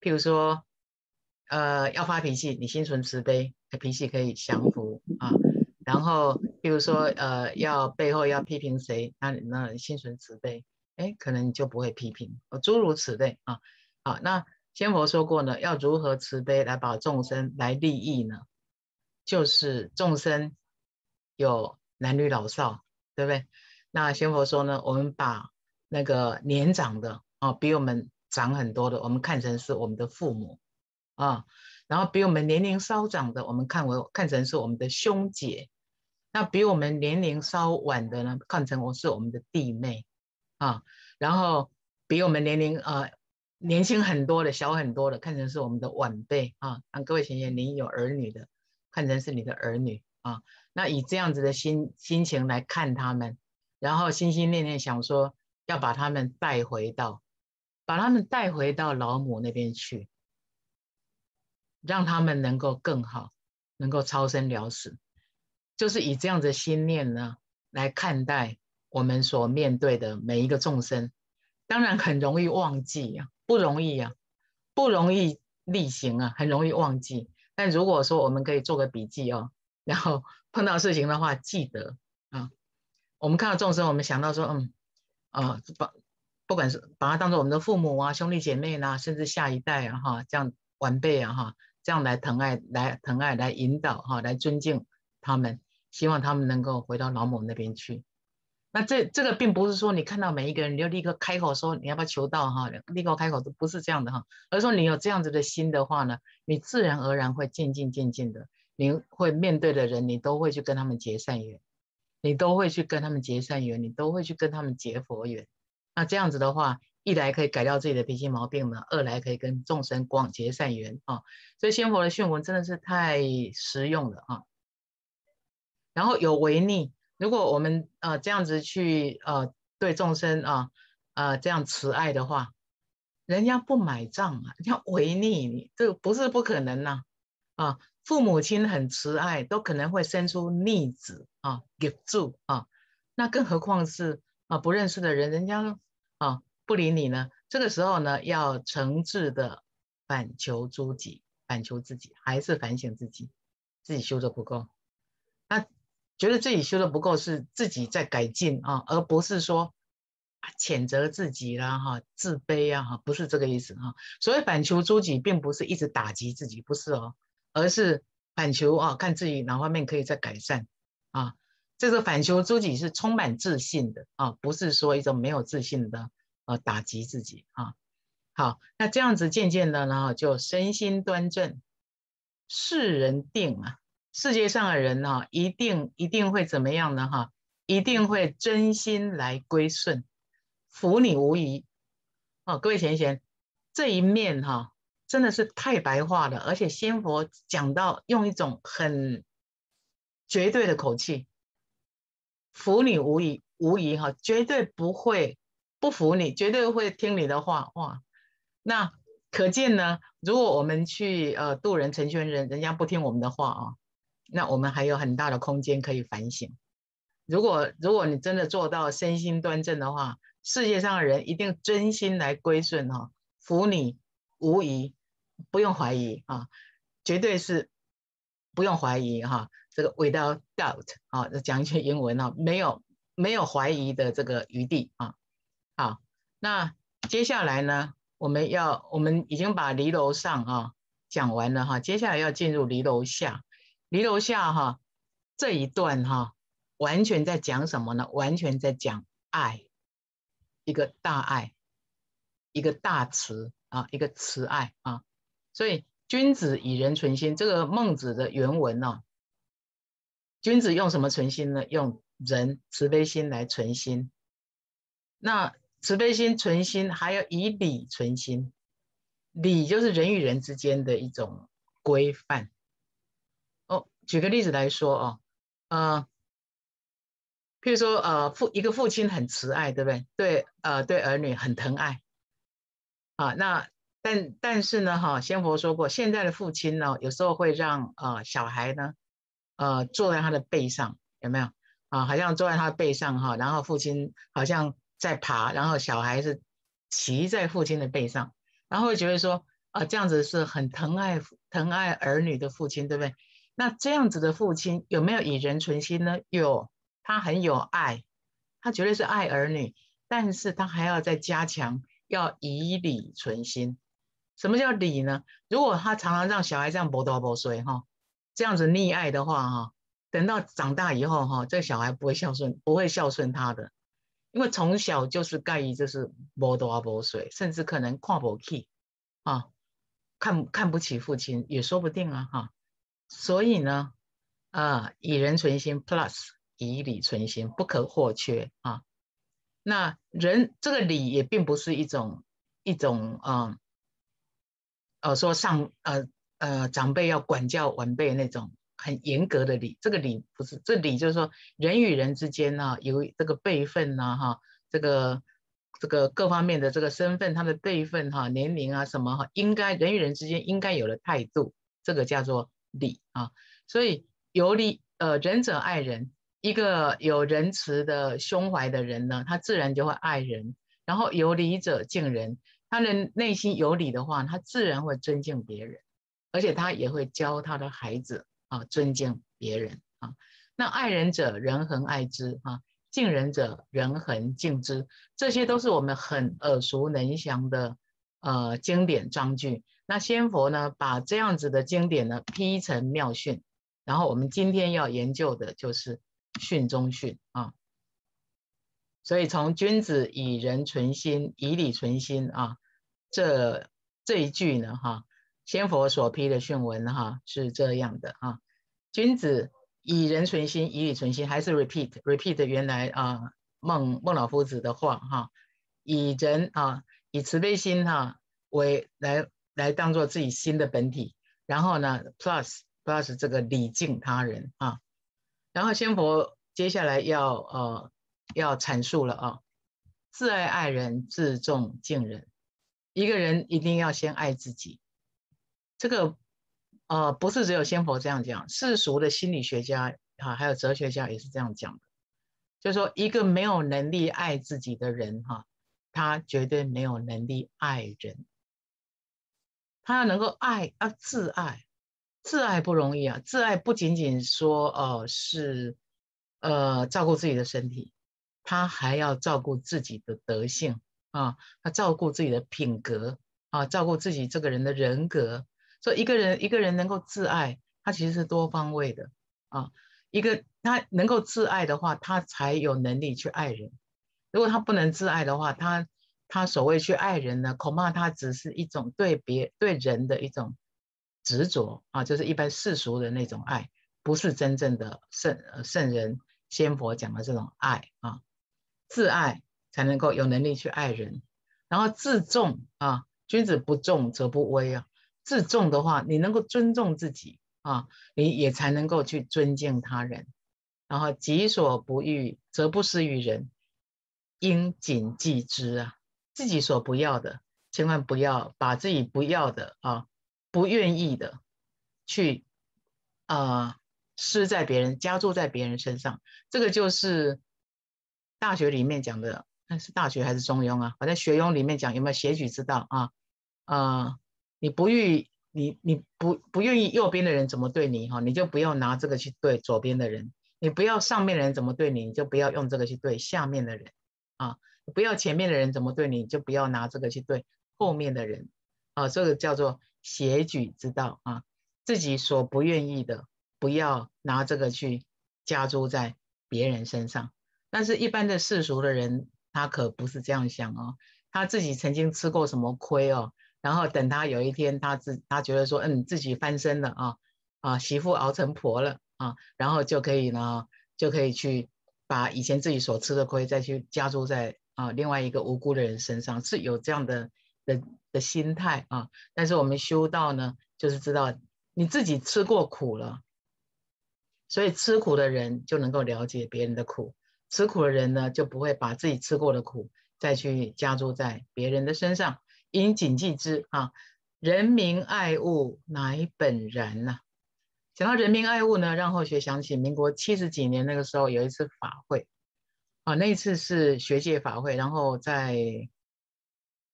譬如说，呃，要发脾气，你心存慈悲，脾气可以降服啊。然后，譬如说，呃，要背后要批评谁，那那心存慈悲。哎，可能你就不会批评，哦，诸如此类啊。好，那仙佛说过呢，要如何慈悲来保众生来利益呢？就是众生有男女老少，对不对？那仙佛说呢，我们把那个年长的啊，比我们长很多的，我们看成是我们的父母啊。然后比我们年龄稍长的，我们看为看成是我们的兄姐。那比我们年龄稍晚的呢，看成我是我们的弟妹。啊，然后比我们年龄呃年轻很多的小很多的，看成是我们的晚辈啊。让各位贤贤，您有儿女的，看成是你的儿女啊。那以这样子的心心情来看他们，然后心心念念想说要把他们带回到，把他们带回到老母那边去，让他们能够更好，能够超生了死，就是以这样子心念呢来看待。我们所面对的每一个众生，当然很容易忘记呀，不容易呀，不容易例行啊，很容易忘记。但如果说我们可以做个笔记哦，然后碰到事情的话，记得啊，我们看到众生，我们想到说，嗯，啊，把不管是把他当做我们的父母啊、兄弟姐妹呐，甚至下一代啊，哈，这样晚辈啊，哈，这样来疼爱、来疼爱、来引导哈，来尊敬他们，希望他们能够回到老母那边去。那这这个并不是说你看到每一个人你就立刻开口说你要不要求道哈，立刻开口都不是这样的哈，而是说你有这样子的心的话呢，你自然而然会渐进渐进的，你会面对的人你都会去跟他们结善缘，你都会去跟他们结善缘，你都会去跟他们结佛缘。那这样子的话，一来可以改掉自己的脾气毛病呢，二来可以跟众生广结善缘啊。所以仙佛的训文真的是太实用了啊。然后有违逆。如果我们呃这样子去呃对众生啊呃这样慈爱的话，人家不买账啊，人家违逆你，这个不是不可能呐啊！父母亲很慈爱，都可能会生出逆子啊，给住啊，那更何况是啊不认识的人，人家啊不理你呢？这个时候呢，要诚挚的反求诸己，反求自己，还是反省自己，自己修的不够，那。觉得自己修的不够，是自己在改进啊，而不是说谴责自己啦，哈，自卑啊，哈，不是这个意思哈。所谓反求诸己，并不是一直打击自己，不是哦，而是反求啊，看自己哪方面可以再改善啊。这个反求诸己是充满自信的啊，不是说一种没有自信的呃打击自己啊。好，那这样子渐渐的呢，就身心端正，世人定啊。世界上的人呢，一定一定会怎么样呢？哈，一定会真心来归顺，服你无疑。哦，各位贤贤，这一面哈，真的是太白话了，而且仙佛讲到用一种很绝对的口气，服你无疑，无疑哈，绝对不会不服你，绝对会听你的话。哇，那可见呢，如果我们去呃渡人成全人，人家不听我们的话啊。那我们还有很大的空间可以反省。如果如果你真的做到身心端正的话，世界上的人一定真心来归顺哈，服你无疑，不用怀疑啊，绝对是不用怀疑哈。这个 without doubt 啊，讲一些英文啊，没有没有怀疑的这个余地啊。好，那接下来呢，我们要我们已经把离楼上啊讲完了哈，接下来要进入离楼下。离楼下哈这一段哈，完全在讲什么呢？完全在讲爱，一个大爱，一个大慈啊，一个慈爱啊。所以君子以人存心，这个孟子的原文呢。君子用什么存心呢？用人慈悲心来存心。那慈悲心存心，还要以礼存心。礼就是人与人之间的一种规范。哦，举个例子来说哦，呃，譬如说呃父一个父亲很慈爱，对不对？对，呃对儿女很疼爱。啊，那但但是呢，哈，先佛说过，现在的父亲呢，有时候会让呃小孩呢。呃，坐在他的背上有没有啊？好像坐在他的背上哈，然后父亲好像在爬，然后小孩是骑在父亲的背上，然后会觉得说啊，这样子是很疼爱疼爱儿女的父亲，对不对？那这样子的父亲有没有以人存心呢？有，他很有爱，他绝对是爱儿女，但是他还要再加强，要以礼存心。什么叫礼呢？如果他常常让小孩这样搏斗搏睡哈。这样子溺爱的话，哈，等到长大以后，哈，这个小孩不会孝顺，不会孝顺他的，因为从小就是盖意，就是摸多啊摸水，甚至可能看不起，啊，看看不起父亲也说不定啊，哈。所以呢，啊，以人存心 plus 以礼存心，不可或缺啊。那人这个礼也并不是一种一种，嗯，呃，说上呃。呃，长辈要管教晚辈那种很严格的礼，这个礼不是这礼，就是说人与人之间呢，有这个辈分呐，哈，这个这个各方面的这个身份，他的辈分哈，年龄啊什么哈，应该人与人之间应该有的态度，这个叫做礼啊。所以有礼，呃，仁者爱人，一个有仁慈的胸怀的人呢，他自然就会爱人。然后有礼者敬人，他的内心有礼的话，他自然会尊敬别人。而且他也会教他的孩子啊，尊敬别人啊。那爱人者，人恒爱之啊；敬人者，人恒敬之。这些都是我们很耳熟能详的呃经典章句。那仙佛呢，把这样子的经典呢批成妙训，然后我们今天要研究的就是训中训啊。所以从君子以人存心，以礼存心啊，这这一句呢，哈。先佛所批的训文哈是这样的啊，君子以人存心，以礼存心，还是 repeat repeat 原来啊孟孟老夫子的话哈，以人啊以慈悲心哈为来来当做自己心的本体，然后呢 plus plus 这个礼敬他人啊，然后先佛接下来要呃要阐述了啊，自爱爱人，自重敬人，一个人一定要先爱自己。这个呃不是只有仙佛这样讲，世俗的心理学家啊，还有哲学家也是这样讲的，就是说一个没有能力爱自己的人哈，他绝对没有能力爱人。他要能够爱，要自爱，自爱不容易啊。自爱不仅仅说呃是呃照顾自己的身体，他还要照顾自己的德性啊，他照顾自己的品格啊，照顾自己这个人的人格。所以一个人一个人能够自爱，他其实是多方位的啊。一个他能够自爱的话，他才有能力去爱人。如果他不能自爱的话，他他所谓去爱人呢，恐怕他只是一种对别对人的一种执着啊，就是一般世俗的那种爱，不是真正的圣圣人仙佛讲的这种爱啊。自爱才能够有能力去爱人，然后自重啊，君子不重则不威啊。自重的话，你能够尊重自己啊，你也才能够去尊敬他人。然后己所不欲，则不施于人，应谨记之啊。自己所不要的，千万不要把自己不要的啊，不愿意的，去啊施在别人，加注在别人身上。这个就是大学里面讲的是大学还是中庸啊？反正学庸里面讲有没有协举之道啊？呃，你不欲你你不不愿意右边的人怎么对你哈，你就不要拿这个去对左边的人。你不要上面的人怎么对你，你就不要用这个去对下面的人啊。不要前面的人怎么对你，你就不要拿这个去对后面的人啊。这个叫做协举之道啊。自己所不愿意的，不要拿这个去加诸在别人身上。但是，一般的世俗的人，他可不是这样想哦。他自己曾经吃过什么亏哦，然后等他有一天，他自他觉得说，嗯，自己翻身了啊啊，媳妇熬成婆了。啊，然后就可以呢，就可以去把以前自己所吃的亏再去加注在啊另外一个无辜的人身上，是有这样的的的心态啊。但是我们修道呢，就是知道你自己吃过苦了，所以吃苦的人就能够了解别人的苦，吃苦的人呢就不会把自己吃过的苦再去加注在别人的身上。应谨记之啊，人民爱物乃本然呐。讲到人民爱物呢，让后学想起民国七十几年那个时候有一次法会啊，那一次是学界法会，然后在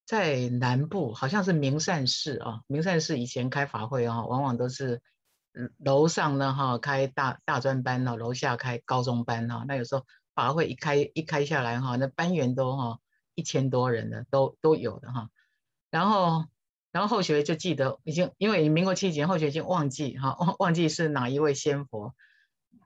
在南部好像是明善寺啊，明善寺以前开法会啊，往往都是楼上呢哈开大大专班呢，楼下开高中班哈，那有时候法会一开一开下来哈，那班员都哈一千多人的都都有的哈，然后。然后后学就记得已经，因为民国七几年，后学已经忘记哈，忘 忘记是哪一位仙佛，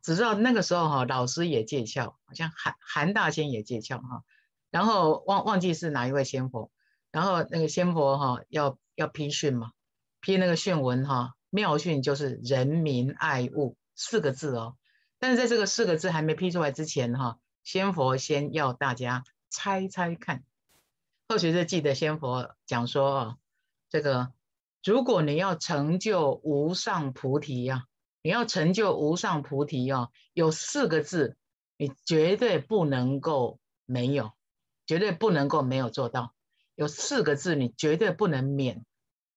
只知道那个时候哈，老师也借窍，好像韩韩大仙也借窍哈，然后忘忘记是哪一位仙佛，然后那个仙佛哈要要批训嘛，批那个训文哈，妙训就是人民爱物四个字哦，但是在这个四个字还没批出来之前哈，仙佛先要大家猜猜看，后学就记得仙佛讲说哦。这个，如果你要成就无上菩提呀，你要成就无上菩提啊，有四个字，你绝对不能够没有，绝对不能够没有做到。有四个字，你绝对不能免。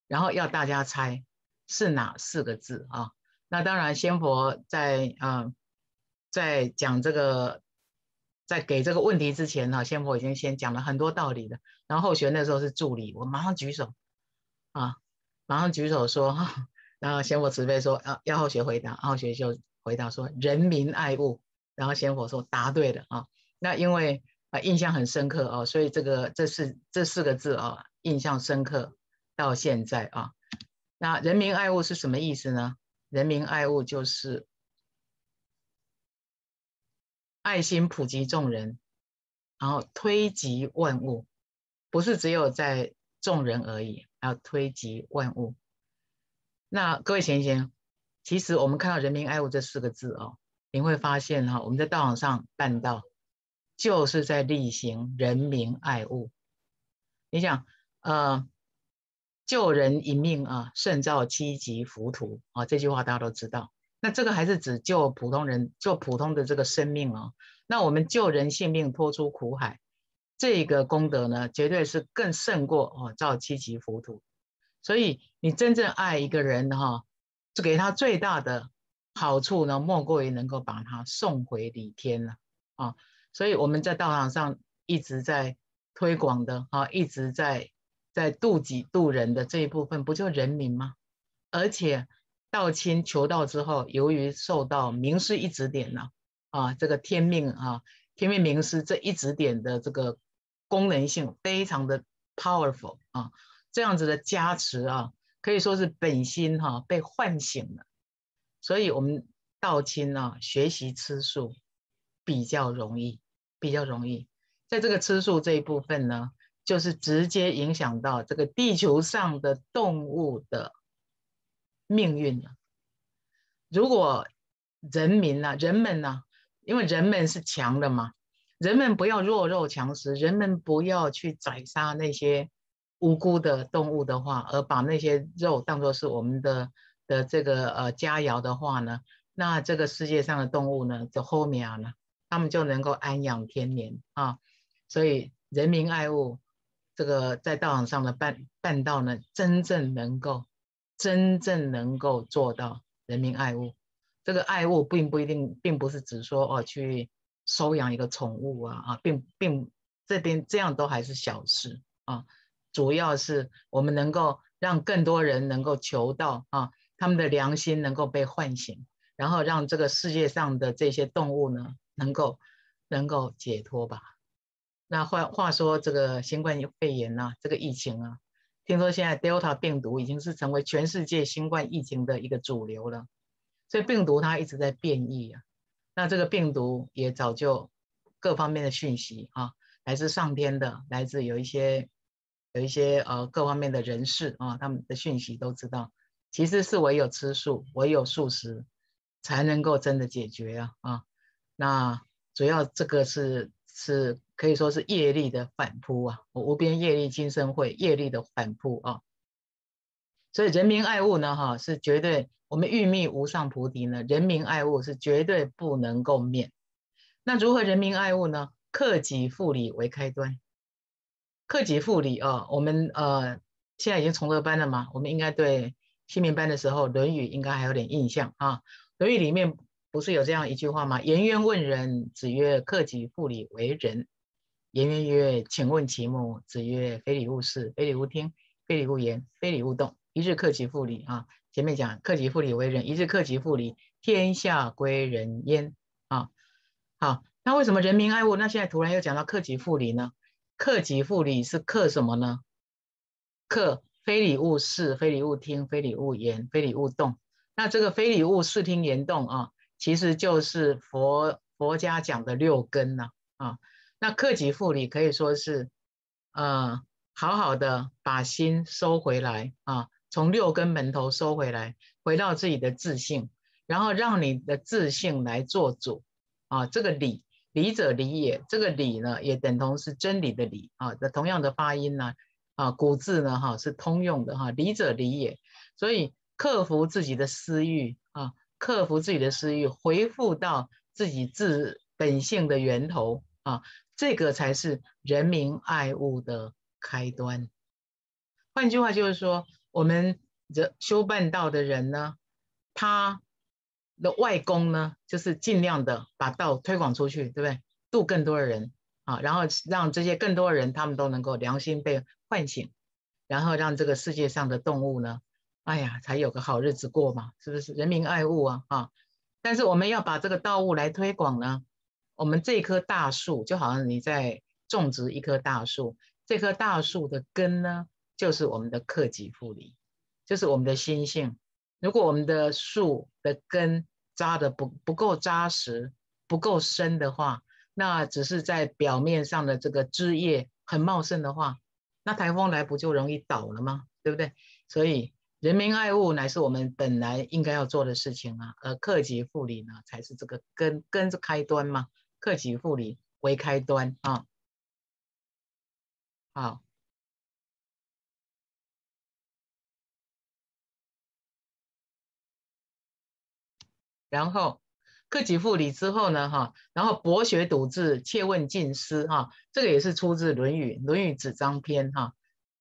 然后要大家猜是哪四个字啊？那当然，仙佛在啊，在讲这个，在给这个问题之前呢，仙佛已经先讲了很多道理了。然后后学那时候是助理，我马上举手。啊，马上举手说，然后仙佛慈悲说，啊，要后学回答，后学就回答说，人民爱物，然后仙佛说答对了啊，那因为啊印象很深刻哦，所以这个这是这四个字啊，印象深刻到现在啊，那人民爱物是什么意思呢？人民爱物就是爱心普及众人，然后推及万物，不是只有在众人而已。要推及万物。那各位贤贤，其实我们看到“人民爱物”这四个字哦，你会发现哈，我们在道场上办道，就是在例行人民爱物。你想，呃，救人一命啊，胜造七级浮屠啊，这句话大家都知道。那这个还是只救普通人，救普通的这个生命哦。那我们救人性命，脱出苦海。这个功德呢，绝对是更胜过哦造七级浮屠。所以你真正爱一个人哈，就给他最大的好处呢，莫过于能够把他送回李天了啊。所以我们在道场上一直在推广的啊，一直在在渡己渡人的这一部分，不就人民吗？而且道亲求道之后，由于受到名师一指点呢，啊，这个天命啊，天命名师这一指点的这个。功能性非常的 powerful 啊，这样子的加持啊，可以说是本心哈被唤醒了，所以我们道亲呢学习吃素比较容易，比较容易，在这个吃素这一部分呢，就是直接影响到这个地球上的动物的命运呢。如果人民呢，人们呢，因为人们是强的嘛。人们不要弱肉强食，人们不要去宰杀那些无辜的动物的话，而把那些肉当作是我们的的这个呃佳肴的话呢，那这个世界上的动物呢，就后面啊呢，他们就能够安养天年啊。所以人民爱物，这个在道场上的办办道呢，真正能够真正能够做到人民爱物。这个爱物并不一定，并不是指说哦去。收养一个宠物啊啊，并并这边这样都还是小事啊，主要是我们能够让更多人能够求到啊，他们的良心能够被唤醒，然后让这个世界上的这些动物呢，能够能够解脱吧。那话话说这个新冠肺炎呐，这个疫情啊，听说现在 Delta 病毒已经是成为全世界新冠疫情的一个主流了，所以病毒它一直在变异啊。那这个病毒也早就各方面的讯息啊。来自上天的，来自有一些有一些呃各方面的人士啊，他们的讯息都知道，其实是唯有吃素，唯有素食，才能够真的解决啊啊。那主要这个是是可以说是业力的反扑啊，无边业力今生会业力的反扑啊。所以人民爱物呢，哈是绝对我们欲觅无上菩提呢，人民爱物是绝对不能够免。那如何人民爱物呢？克己复礼为开端，克己复礼啊，我们呃现在已经重德班了嘛，我们应该对新民班的时候《论语》应该还有点印象啊，《论语》里面不是有这样一句话吗？颜渊问仁，子曰：克己复礼为仁。颜渊曰：请问其目？子曰：非礼勿视，非礼勿听，非礼勿言，非礼勿动。一日克己复礼啊，前面讲克己复礼为仁，一日克己复礼，天下归仁焉啊，好。那为什么人民爱物？那现在突然又讲到克己复礼呢？克己复礼是克什么呢？克非礼勿视、非礼勿听、非礼勿言、非礼勿动。那这个非礼勿视、听、言、动啊，其实就是佛佛家讲的六根呐啊。那克己复礼可以说是，呃，好好的把心收回来啊，从六根门头收回来，回到自己的自信，然后让你的自信来做主啊。这个礼。理者理也，这个理呢，也等同是真理的理啊。那同样的发音呢，啊，古字呢，哈，是通用的哈。理者理也，所以克服自己的私欲，克服自己的私欲，回复到自己自本性的源头啊，这个才是人民爱物的开端。换句话就是说，我们这修办道的人呢，他。的外功呢，就是尽量的把道推广出去，对不对？度更多的人啊，然后让这些更多的人，他们都能够良心被唤醒，然后让这个世界上的动物呢，哎呀，才有个好日子过嘛，是不是？人民爱物啊，啊！但是我们要把这个道物来推广呢，我们这棵大树就好像你在种植一棵大树，这棵大树的根呢，就是我们的克己复礼，就是我们的心性。如果我们的树的根扎的不不够扎实、不够深的话，那只是在表面上的这个枝叶很茂盛的话，那台风来不就容易倒了吗？对不对？所以人民爱物乃是我们本来应该要做的事情啊，而克己复礼呢，才是这个根根是开端嘛，克己复礼为开端啊。好。然后克己复礼之后呢，哈，然后博学笃志，切问近思，哈，这个也是出自《论语》《论语子张篇》哈。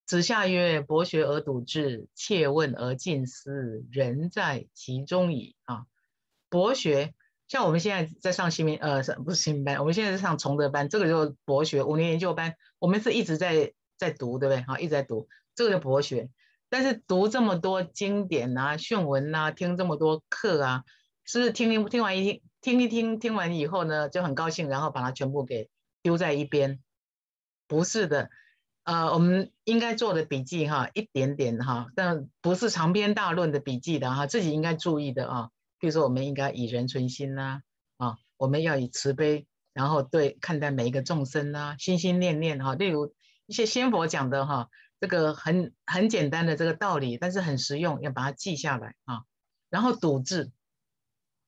子夏曰：“博学而笃志，切问而近思，人在其中矣。”啊，博学，像我们现在在上新民，呃，不是新民班，我们现在在上崇德班，这个就博学，五年研究班，我们是一直在在读，对不对？哈，一直在读，这个叫博学。但是读这么多经典啊、训文啊，听这么多课啊。是不是听听听完一听听一听听完以后呢，就很高兴，然后把它全部给丢在一边？不是的，呃，我们应该做的笔记哈，一点点哈，但不是长篇大论的笔记的哈，自己应该注意的啊。比如说，我们应该以人存心呐，啊，我们要以慈悲，然后对看待每一个众生呐，心心念念哈。例如一些仙佛讲的哈，这个很很简单的这个道理，但是很实用，要把它记下来啊。然后笃志。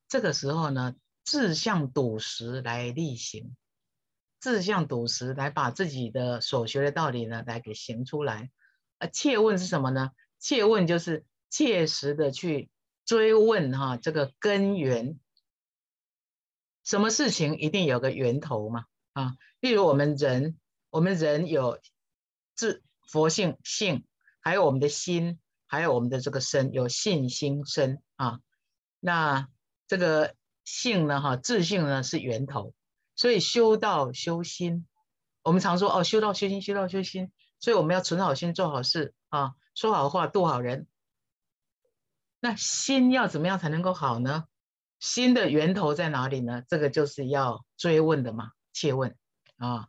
这个时候呢，志向笃实来力行，志向笃实来把自己的所学的道理呢，来给行出来。呃，切问是什么呢？切问就是切实的去追问哈，这个根源。什么事情一定有个源头嘛？啊，例如我们人，我们人有自佛性性，还有我们的心，还有我们的这个身，有信心身啊，那。这个性呢，哈，自性呢是源头，所以修道修心，我们常说哦，修道修心，修道修心，所以我们要存好心，做好事啊，说好话，度好人。那心要怎么样才能够好呢？心的源头在哪里呢？这个就是要追问的嘛，切问啊。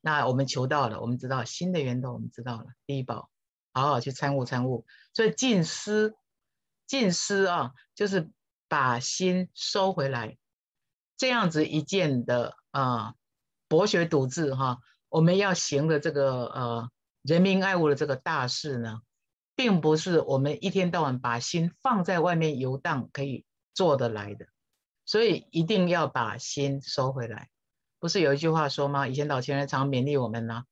那我们求到了，我们知道心的源头，我们知道了第一宝，好好去参悟参悟。所以静思，静思啊，就是把心收回来，这样子一件的啊，博学笃志哈，我们要行的这个呃人民爱物的这个大事呢，并不是我们一天到晚把心放在外面游荡可以做得来的，所以一定要把心收回来。不是有一句话说吗？以前老前人常勉励我们呢，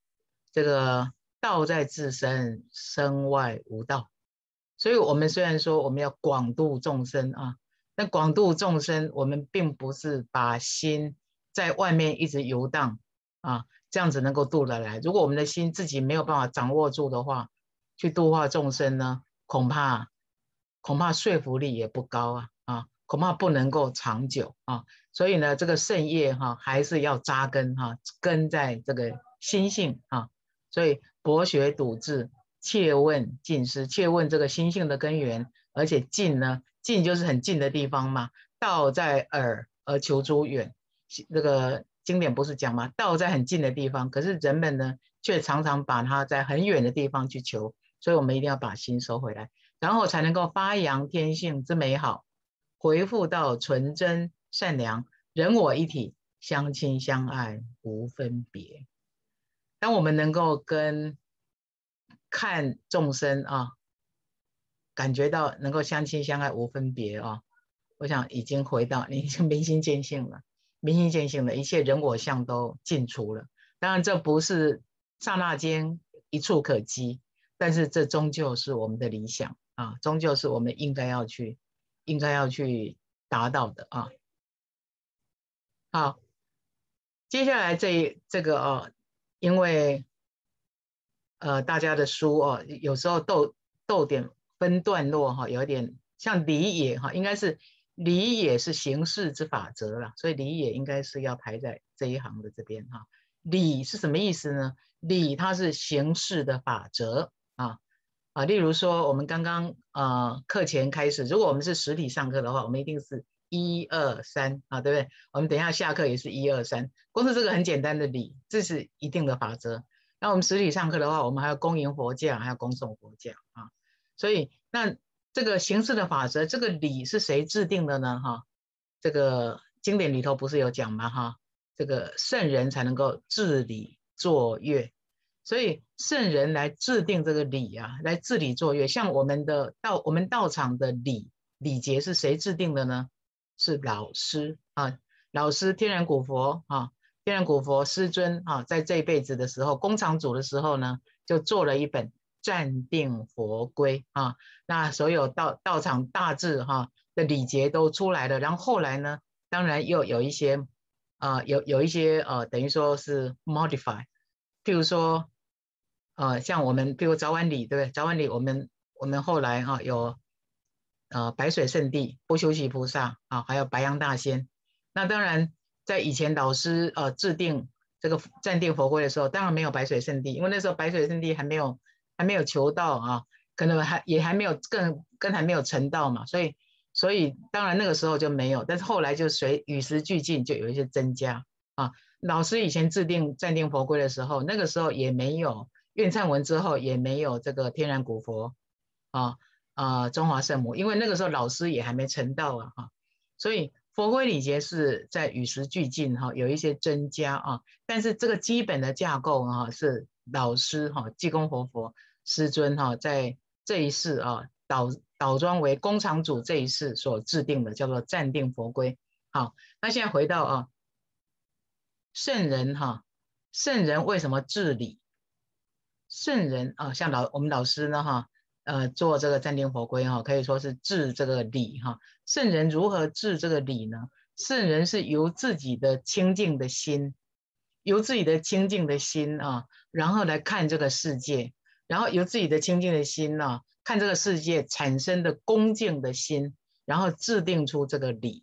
这个道在自身，身外无道。所以，我们虽然说我们要广度众生啊，但广度众生，我们并不是把心在外面一直游荡啊，这样子能够度得来。如果我们的心自己没有办法掌握住的话，去度化众生呢，恐怕恐怕说服力也不高啊啊，恐怕不能够长久啊。所以呢，这个圣业哈还是要扎根哈，根在这个心性啊。所以博学笃志，切问近思，切问这个心性的根源。而且近呢，近就是很近的地方嘛。道在耳而求诸远，这个经典不是讲吗？道在很近的地方，可是人们呢，却常常把它在很远的地方去求。所以我们一定要把心收回来，然后才能够发扬天性之美好，回复到纯真。善良，人我一体，相亲相爱无分别。当我们能够跟看众生啊，感觉到能够相亲相爱无分别啊，我想已经回到你已经明心见性了，明心见性了，一切人我相都尽除了。当然，这不是刹那间一触可及，但是这终究是我们的理想啊，终究是我们应该要去，应该要去达到的啊。好，接下来这这个哦，因为呃大家的书哦，有时候逗逗点分段落哈，有点像理也哈，应该是理也是形式之法则了，所以理也应该是要排在这一行的这边哈。理是什么意思呢？理它是形式的法则啊啊，例如说我们刚刚呃课前开始，如果我们是实体上课的话，我们一定是。一二三啊，对不对？我们等一下下课也是一二三，光是这个很简单的礼，这是一定的法则。那我们实体上课的话，我们还要恭迎佛教，还要恭送佛教。所以那这个形式的法则，这个礼是谁制定的呢？哈，这个经典里头不是有讲吗？哈，这个圣人才能够治理作乐，所以圣人来制定这个礼啊，来治理作乐。像我们的道，我们道场的礼礼节是谁制定的呢？是老师啊，老师天然古佛啊，天然古佛师尊啊，在这一辈子的时候，工厂主的时候呢，就做了一本暂定佛规啊，那所有道道场大致哈的礼节都出来了，然后后来呢，当然又有一些啊，有有一些呃，等于说是 modify，譬如说呃，像我们譬如早晚礼，对不对？早晚礼我们我们后来哈有。呃，白水圣地、不修习菩萨啊，还有白羊大仙。那当然，在以前老师呃制定这个暂定佛规的时候，当然没有白水圣地，因为那时候白水圣地还没有还没有求道啊，可能还也还没有更更还没有成道嘛，所以所以当然那个时候就没有。但是后来就随与时俱进，就有一些增加啊。老师以前制定暂定佛规的时候，那个时候也没有愿忏文之后也没有这个天然古佛啊。啊，中华圣母，因为那个时候老师也还没成道啊，哈，所以佛规礼节是在与时俱进哈，有一些增加啊，但是这个基本的架构啊，是老师哈，济公活佛师尊哈，在这一世啊，倒倒装为工厂主这一世所制定的，叫做暂定佛规。好，那现在回到啊，圣人哈，圣人为什么治理？圣人啊，像老我们老师呢哈。呃，做这个暂定佛规哈，可以说是治这个理哈。圣人如何治这个理呢？圣人是由自己的清净的心，由自己的清净的心啊，然后来看这个世界，然后由自己的清净的心呢，看这个世界产生的恭敬的心，然后制定出这个理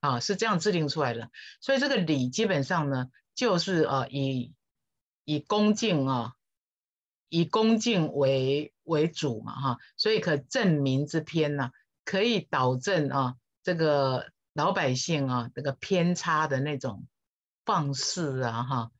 啊，是这样制定出来的。所以这个理基本上呢，就是呃以以恭敬啊，以恭敬为为主嘛哈，所以可正民之偏呐，可以导正啊这个老百姓啊这个偏差的那种放肆啊哈，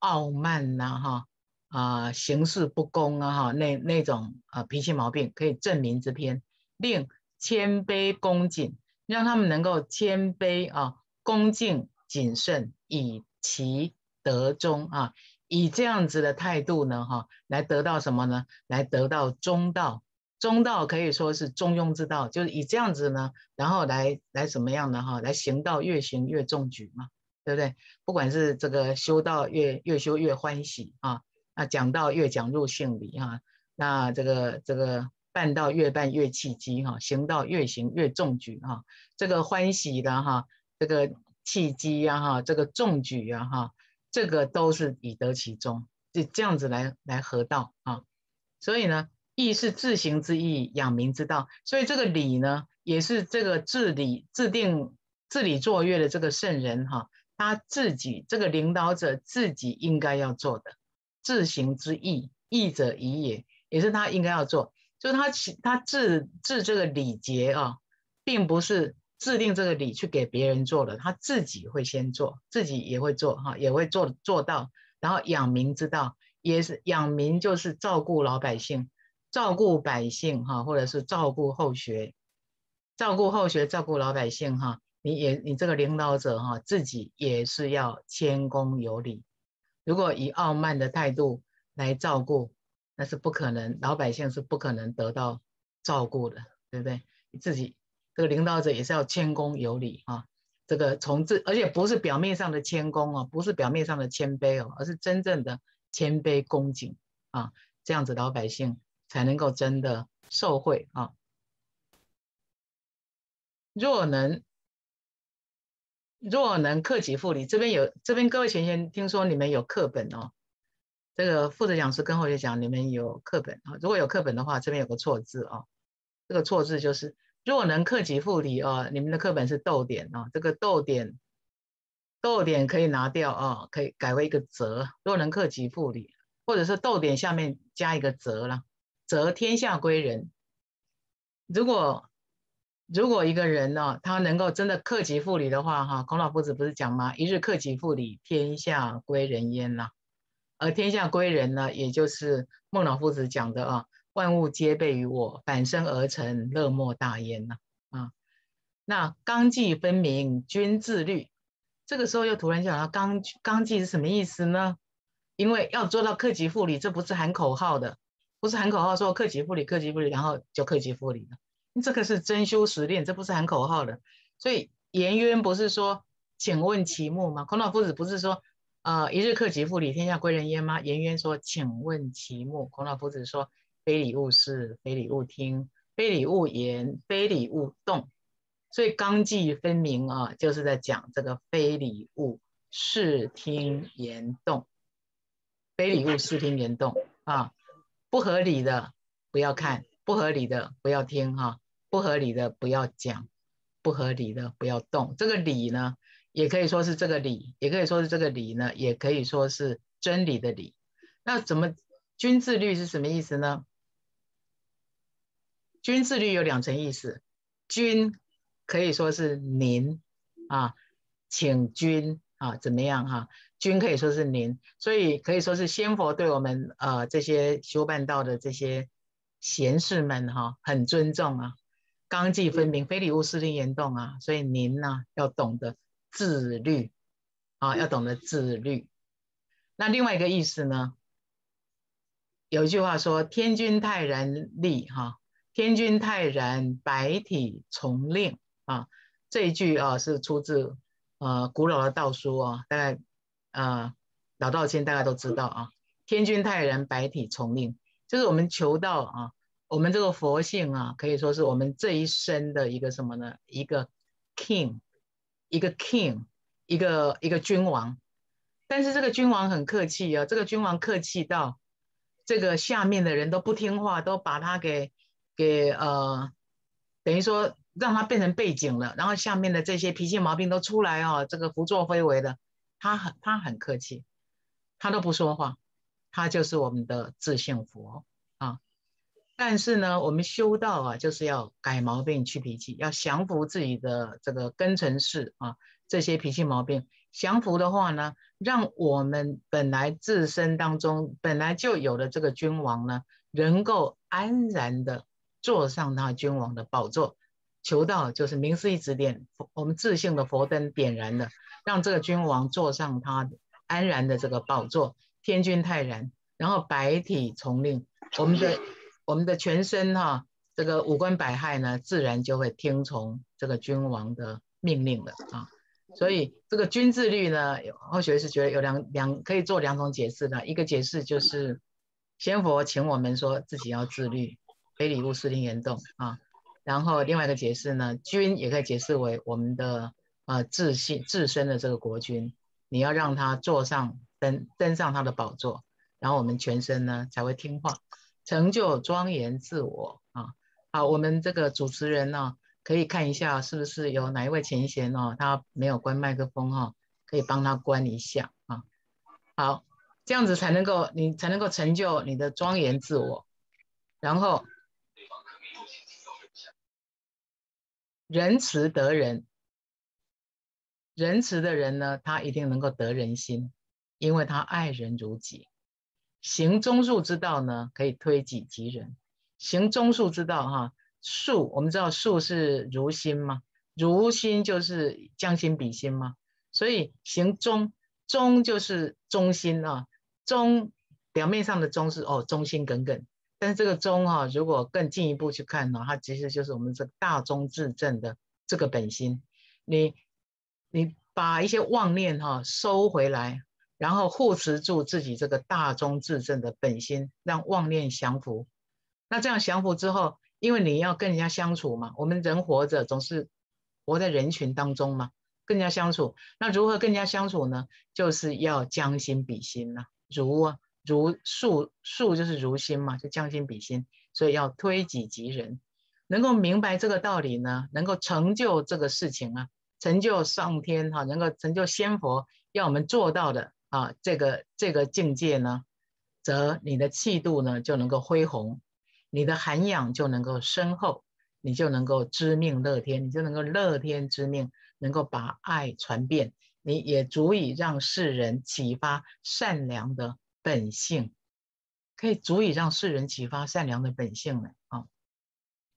傲慢呐哈啊行事不公啊哈那那种啊脾气毛病，可以正民之偏，令谦卑恭谨，让他们能够谦卑啊恭敬谨慎，以其德中啊。以这样子的态度呢，哈，来得到什么呢？来得到中道。中道可以说是中庸之道，就是以这样子呢，然后来来什么样的哈？来行道越行越中举嘛，对不对？不管是这个修道越越修越欢喜啊，那讲道越讲入性理哈，那这个这个办道越办越契机哈，行道越行越中举哈，这个欢喜的哈，这个契机呀哈，这个中举呀哈。这个都是以得其中，就这样子来来合道啊。所以呢，义是自行之义，养民之道。所以这个礼呢，也是这个治理、制定、治理作乐的这个圣人哈，他自己这个领导者自己应该要做的。自行之义，义者宜也，也是他应该要做。就是他他治治这个礼节啊，并不是。制定这个礼去给别人做的，他自己会先做，自己也会做哈，也会做做到。然后养民之道也是养民，就是照顾老百姓，照顾百姓哈，或者是照顾后学，照顾后学，照顾老百姓哈。你也你这个领导者哈，自己也是要谦恭有礼。如果以傲慢的态度来照顾，那是不可能，老百姓是不可能得到照顾的，对不对？你自己。这个领导者也是要谦恭有礼啊，这个从这，而且不是表面上的谦恭哦，不是表面上的谦卑哦，而是真正的谦卑恭敬啊，这样子老百姓才能够真的受惠啊。若能若能克己复礼，这边有这边各位前贤听说你们有课本哦，这个负责讲师跟后学讲你们有课本啊，如果有课本的话，这边有个错字啊，这个错字就是。若能克己复礼啊，你们的课本是逗点啊，这个逗点逗点可以拿掉啊，可以改为一个则。若能克己复礼，或者是逗点下面加一个则了，则天下归仁。如果如果一个人呢，他能够真的克己复礼的话，哈，孔老夫子不是讲吗？一日克己复礼，天下归仁焉呐。而天下归仁呢，也就是孟老夫子讲的啊。万物皆备于我，反生而成，乐莫大焉呐！啊，那纲纪分明，君自律。这个时候又突然讲到纲纲纪是什么意思呢？因为要做到克己复礼，这不是喊口号的，不是喊口号说克己复礼，克己复礼，然后就克己复礼了。这个是真修实练，这不是喊口号的。所以颜渊不是说，请问其目吗？孔老夫子不是说，呃，一日克己复礼，天下归仁焉吗？颜渊说，请问其目。孔老夫子说。非礼勿视，非礼勿听，非礼勿言，非礼勿动。所以纲纪分明啊，就是在讲这个非礼勿视、听、言、动。非礼勿视、听、言、动啊，不合理的不要看，不合理的不要听哈，不合理的不要讲，不合理的不要动。这个理呢，也可以说是这个理，也可以说是这个理呢，也可以说是真理的理。那怎么君自律是什么意思呢？君自律有两层意思，君可以说是您啊，请君啊，怎么样哈？君可以说是您，所以可以说是先佛对我们呃这些修办道的这些贤士们哈，很尊重啊，纲纪分明，非礼勿视、听、言、动啊，所以您呢要懂得自律啊，要懂得自律。那另外一个意思呢，有一句话说：“天君泰然立哈。”天君泰然，百体从令啊！这一句啊是出自呃古老的道书啊，大概呃老道亲大家都知道啊。天君泰然，百体从令，就是我们求道啊，我们这个佛性啊，可以说是我们这一生的一个什么呢？一个 king，一个 king，一个一个君王。但是这个君王很客气啊，这个君王客气到这个下面的人都不听话，都把他给。给呃，等于说让他变成背景了，然后下面的这些脾气毛病都出来哦，这个胡作非为的，他很他很客气，他都不说话，他就是我们的自性佛啊。但是呢，我们修道啊，就是要改毛病、去脾气，要降服自己的这个根尘世啊，这些脾气毛病。降服的话呢，让我们本来自身当中本来就有的这个君王呢，能够安然的坐上他君王的宝座。求道就是明师一指点，我们自性的佛灯点燃了，让这个君王坐上他安然的这个宝座，天君泰然，然后白体从令，我们的我们的全身哈，这个五官百骸呢，自然就会听从这个君王的命令了啊。所以这个君自律呢，或许是觉得有两两可以做两种解释的，一个解释就是先佛请我们说自己要自律，非礼勿视听言动啊。然后另外一个解释呢，君也可以解释为我们的呃自信自身的这个国君，你要让他坐上登登上他的宝座，然后我们全身呢才会听话，成就庄严自我啊。好，我们这个主持人呢可以看一下是不是有哪一位前贤哦，他没有关麦克风哈，可以帮他关一下啊。好，这样子才能够你才能够成就你的庄严自我，然后。仁慈得人，仁慈的人呢，他一定能够得人心，因为他爱人如己。行中恕之道呢，可以推己及人。行中恕之道，哈，恕我们知道恕是如心吗？如心就是将心比心吗？所以行中，中就是忠心啊。忠表面上的忠是哦，忠心耿耿。但是这个忠哈，如果更进一步去看呢，它其实就是我们这大忠至正的这个本心。你你把一些妄念哈收回来，然后护持住自己这个大中至正的本心，让妄念降服。那这样降服之后，因为你要跟人家相处嘛，我们人活着总是活在人群当中嘛，跟人家相处。那如何跟人家相处呢？就是要将心比心呐，如啊。如数数就是如心嘛，就将心比心，所以要推己及人，能够明白这个道理呢，能够成就这个事情啊，成就上天哈，能够成就仙佛要我们做到的啊，这个这个境界呢，则你的气度呢就能够恢宏，你的涵养就能够深厚，你就能够知命乐天，你就能够乐天知命，能够把爱传遍，你也足以让世人启发善良的。本性可以足以让世人启发善良的本性了啊！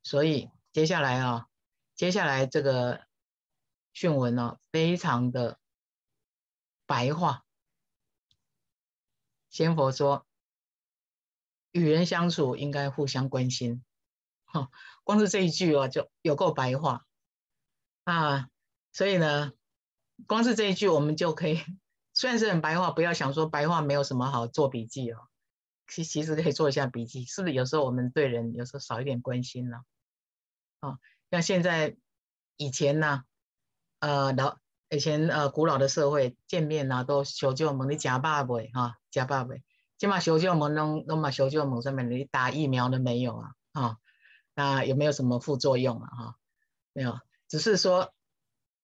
所以接下来啊，接下来这个训文呢，非常的白话。仙佛说，与人相处应该互相关心。哈，光是这一句哦，就有够白话啊！所以呢，光是这一句，我们就可以。虽然是很白话，不要想说白话没有什么好做笔记哦。其其实可以做一下笔记，是不是？有时候我们对人有时候少一点关心了。啊，像现在以前呢，呃老以前呃古老的社会见面呢都求救门，你假爸爸哈假爸爸，起码求救门弄弄嘛求救门上面你打疫苗了没有啊？啊，那有没有什么副作用啊？哈，没有，只是说。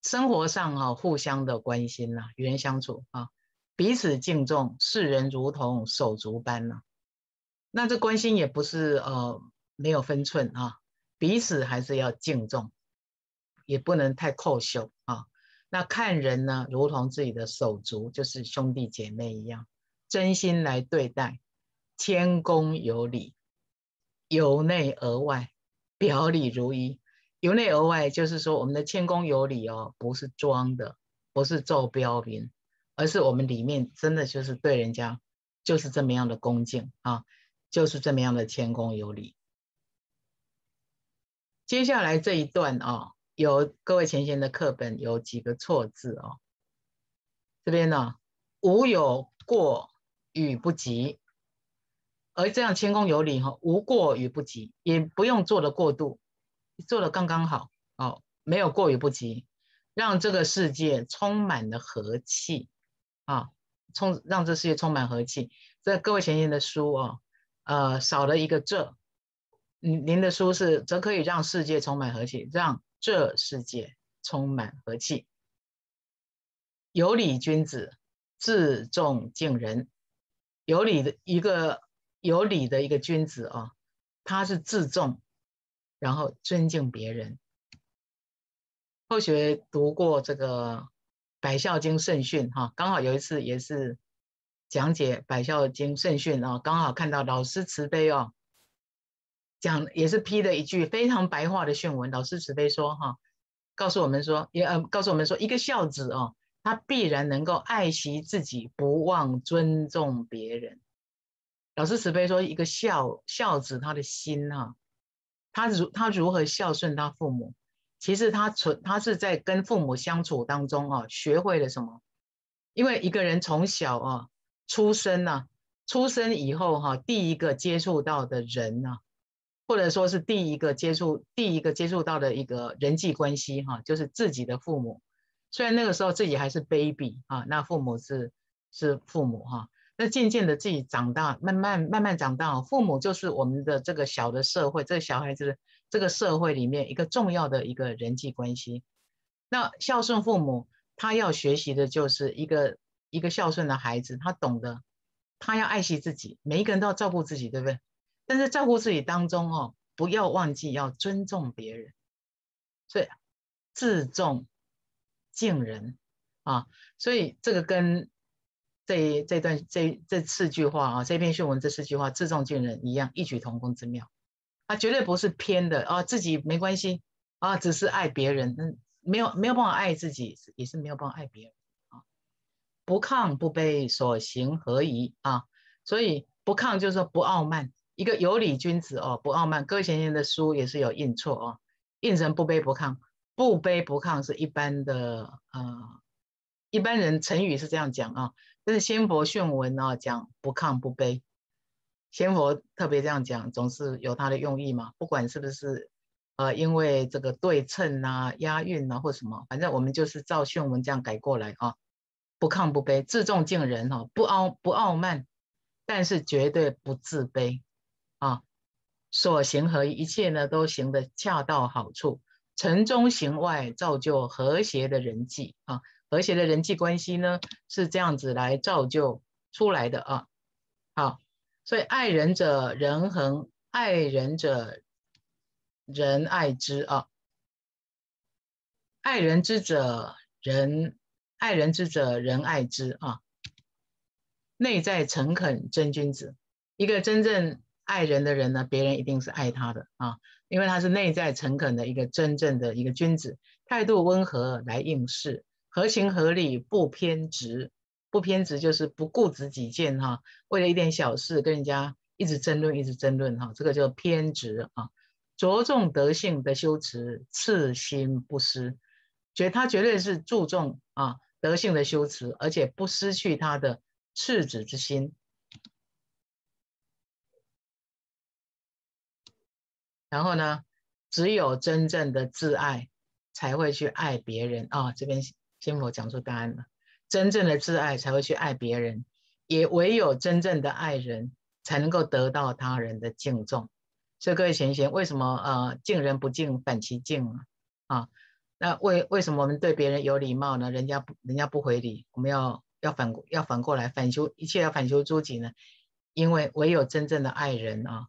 生活上哈，互相的关心呐，与人相处啊，彼此敬重，视人如同手足般呐。那这关心也不是呃没有分寸啊，彼此还是要敬重，也不能太扣袖啊。那看人呢，如同自己的手足，就是兄弟姐妹一样，真心来对待，谦恭有礼，由内而外，表里如一。由内而外，就是说我们的谦恭有礼哦，不是装的，不是做标兵，而是我们里面真的就是对人家就是这么样的恭敬啊，就是这么样的谦恭有礼。接下来这一段啊，有各位前贤的课本有几个错字哦，这边呢，无有过与不及，而这样谦恭有礼哈，无过与不及，也不用做的过度。做的刚刚好哦，没有过与不及，让这个世界充满了和气啊，充让这世界充满和气。这各位前贤的书哦，呃，少了一个这，您您的书是则可以让世界充满和气，让这世界充满和气。有礼君子，自重敬人，有理的一个有理的一个君子啊，他是自重，然后尊敬别人。后学读过这个《百孝经圣训》哈，刚好有一次也是讲解《百孝经圣训》啊，刚好看到老师慈悲哦，讲也是批的一句非常白话的训文。老师慈悲说哈，告诉我们说，也呃告诉我们说，一个孝子哦，他必然能够爱惜自己，不忘尊重别人。老师慈悲说，一个孝孝子他的心哈，他如他如何孝顺他父母？其实他存他是在跟父母相处当中啊，学会了什么？因为一个人从小啊出生呐，出生以后哈，第一个接触到的人呐，或者说是第一个接触第一个接触到的一个人际关系哈，就是自己的父母。虽然那个时候自己还是 baby 啊，那父母是是父母哈。那渐渐的自己长大，慢慢慢慢长大，父母就是我们的这个小的社会，这个小孩子这个社会里面一个重要的一个人际关系。那孝顺父母，他要学习的就是一个一个孝顺的孩子，他懂得他要爱惜自己，每一个人都要照顾自己，对不对？但是照顾自己当中哦，不要忘记要尊重别人，所以自重敬人啊，所以这个跟。这这段这这四句话啊，这篇训文这四句话，自重敬人一样，异曲同工之妙。啊，绝对不是偏的啊，自己没关系啊，只是爱别人，嗯，没有没有办法爱自己，也是没有办法爱别人啊。不亢不卑，所行何宜啊？所以不亢就是说不傲慢，一个有礼君子哦，不傲慢。各位前贤的书也是有印错哦，印成不卑不亢，不卑不亢是一般的呃，一般人成语是这样讲啊。但是仙佛训文啊，讲不亢不卑。仙佛特别这样讲，总是有他的用意嘛。不管是不是呃，因为这个对称啊、押韵啊或什么，反正我们就是照训文这样改过来啊。不亢不卑，自重敬人哈，不傲不傲慢，但是绝对不自卑。所行合一，一切呢都行得恰到好处，城中行外，造就和谐的人际啊。和谐的人际关系呢，是这样子来造就出来的啊。好，所以爱人者人恒，爱人者人爱之啊。爱人之者人爱人之者人爱之啊。内在诚恳真君子，一个真正爱人的人呢，别人一定是爱他的啊，因为他是内在诚恳的一个真正的一个君子，态度温和来应事。合情合理，不偏执，不偏执就是不固执己见哈。为了一点小事跟人家一直争论，一直争论哈，这个叫偏执啊。着重德性的修持，次心不失，绝他绝对是注重啊德性的修持，而且不失去他的赤子之心。然后呢，只有真正的自爱，才会去爱别人啊。这边。先佛讲出答案了，真正的自爱才会去爱别人，也唯有真正的爱人，才能够得到他人的敬重。所以各位贤贤，为什么呃敬人不敬反其敬啊？啊，那为为什么我们对别人有礼貌呢？人家不人家不回礼，我们要要反要反过来反求一切要反求诸己呢？因为唯有真正的爱人啊，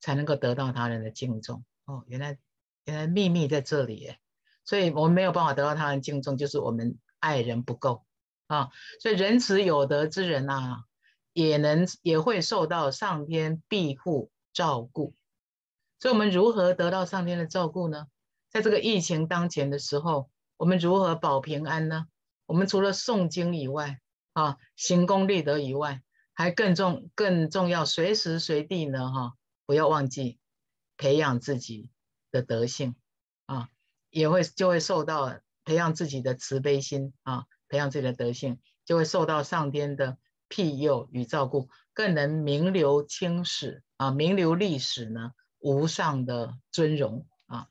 才能够得到他人的敬重。哦，原来原来秘密在这里耶。所以我们没有办法得到他人敬重，就是我们爱人不够啊。所以仁慈有德之人呐，也能也会受到上天庇护照顾。所以，我们如何得到上天的照顾呢？在这个疫情当前的时候，我们如何保平安呢？我们除了诵经以外啊，行功立德以外，还更重更重要，随时随地呢哈，不要忘记培养自己的德性啊。也会就会受到培养自己的慈悲心啊，培养自己的德性，就会受到上天的庇佑与照顾，更能名留青史啊，名留历史呢，无上的尊荣啊。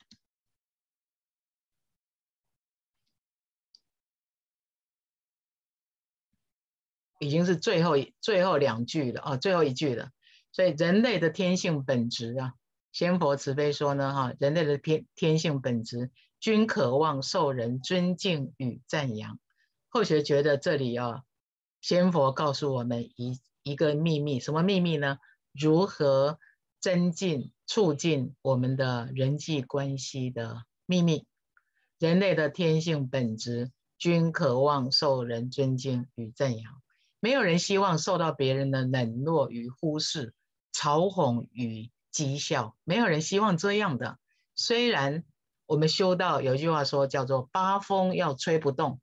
已经是最后最后两句了啊，最后一句了。所以人类的天性本质啊，仙佛慈悲说呢，哈，人类的天天性本质。均渴望受人尊敬与赞扬。后学觉得这里啊，仙佛告诉我们一一个秘密，什么秘密呢？如何增进、促进我们的人际关系的秘密？人类的天性本质均渴望受人尊敬与赞扬，没有人希望受到别人的冷落与忽视、嘲讽与讥笑，没有人希望这样的。虽然我们修道有一句话说，叫做“八风要吹不动”，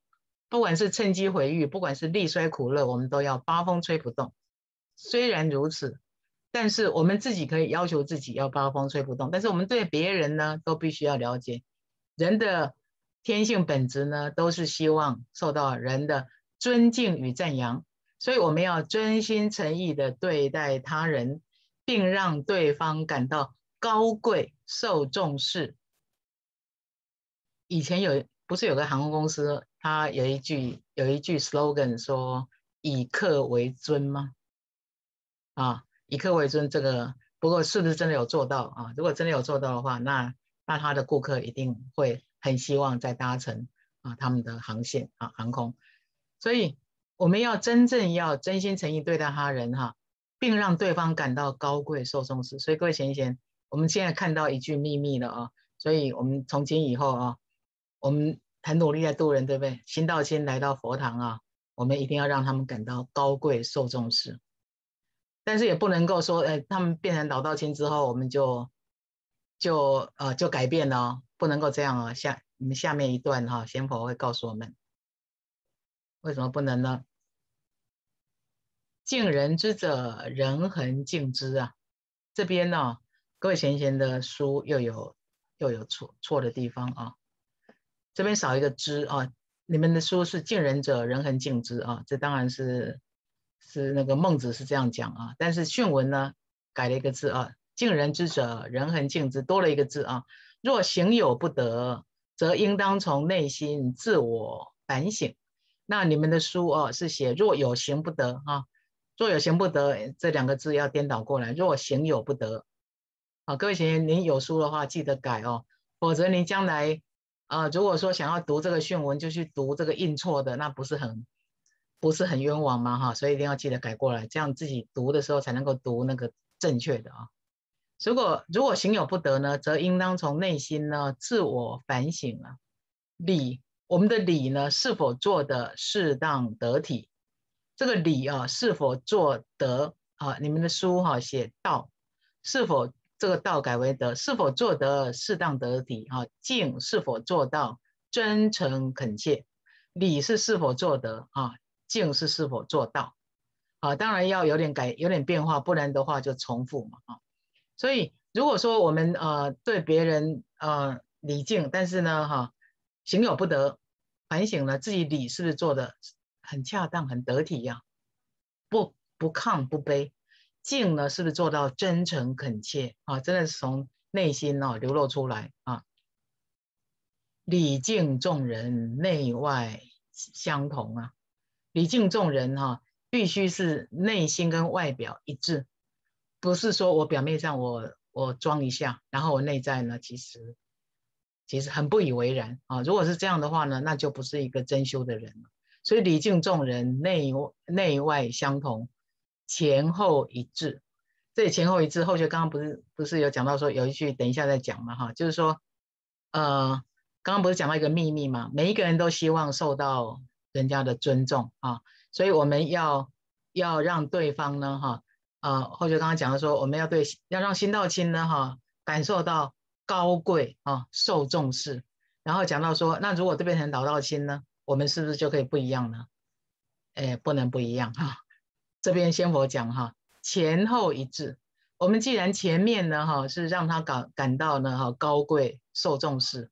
不管是趁机毁誉，不管是利衰苦乐，我们都要八风吹不动。虽然如此，但是我们自己可以要求自己要八风吹不动，但是我们对别人呢，都必须要了解人的。天性本质呢，都是希望受到人的尊敬与赞扬，所以我们要真心诚意的对待他人，并让对方感到高贵、受重视。以前有不是有个航空公司，它有一句有一句 slogan 说“以客为尊”吗？啊，以客为尊，这个不过是不是真的有做到啊？如果真的有做到的话，那那他的顾客一定会。很希望再搭乘啊他们的航线啊航空，所以我们要真正要真心诚意对待他人哈，并让对方感到高贵受重视。所以各位贤贤，我们现在看到一句秘密了啊，所以我们从今以后啊，我们很努力在度人，对不对？新道亲来到佛堂啊，我们一定要让他们感到高贵受重视，但是也不能够说，呃，他们变成老道亲之后，我们就就呃就改变了。不能够这样啊！下你们下面一段哈，贤婆会告诉我们为什么不能呢？敬人之者，人恒敬之啊。这边呢，各位贤贤的书又有又有错错的地方啊。这边少一个之啊，你们的书是敬人者，人恒敬之啊。这当然是是那个孟子是这样讲啊，但是训文呢改了一个字啊，敬人之者，人恒敬之，多了一个字啊。若行有不得，则应当从内心自我反省。那你们的书哦是写若有行不得啊，若有行不得这两个字要颠倒过来。若行有不得，啊，各位学员，您有书的话记得改哦，否则您将来啊，如果说想要读这个训文，就去读这个印错的，那不是很不是很冤枉吗？哈，所以一定要记得改过来，这样自己读的时候才能够读那个正确的啊。如果如果行有不得呢，则应当从内心呢自我反省啊。礼，我们的礼呢是否做的适当得体？这个礼啊是否做得啊？你们的书哈写道，是否这个道改为德？是否做得适当得体？哈，敬是否做到真诚恳切？礼是是否做得啊？敬是是否做到？啊，当然要有点改，有点变化，不然的话就重复嘛啊。所以，如果说我们呃对别人呃礼敬，但是呢哈行有不得，反省了自己礼是不是做的很恰当、很得体呀？不不亢不卑，敬呢是不是做到真诚恳切啊？真的是从内心哦流露出来啊。礼敬众人，内外相同啊。礼敬众人哈，必须是内心跟外表一致。不是说我表面上我我装一下，然后我内在呢，其实其实很不以为然啊。如果是这样的话呢，那就不是一个真修的人了。所以礼敬众人，内内外相同，前后一致。这里前后一致，后学刚刚不是不是有讲到说有一句，等一下再讲嘛哈，就是说呃，刚刚不是讲到一个秘密嘛，每一个人都希望受到人家的尊重啊，所以我们要要让对方呢哈。啊，或者刚刚讲的说，我们要对要让新道亲呢，哈，感受到高贵啊，受重视。然后讲到说，那如果这边成老道亲呢，我们是不是就可以不一样呢？哎，不能不一样哈。这边先佛讲哈，前后一致。我们既然前面呢，哈，是让他感感到呢，哈，高贵受重视，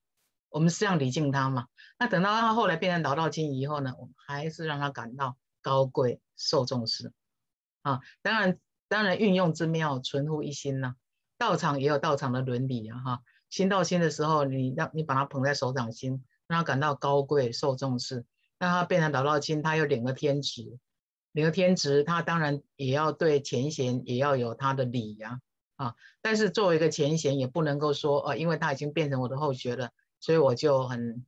我们是这样礼敬他嘛。那等到他后来变成老道亲以后呢，我们还是让他感到高贵受重视啊。当然。当然，运用之妙，存乎一心呐。道场也有道场的伦理啊，哈。心到心的时候，你让你把他捧在手掌心，让他感到高贵、受重视。让他变成老道亲，他又领了天职，领了天职，他当然也要对前贤也要有他的礼呀，啊。但是作为一个前贤，也不能够说，呃，因为他已经变成我的后学了，所以我就很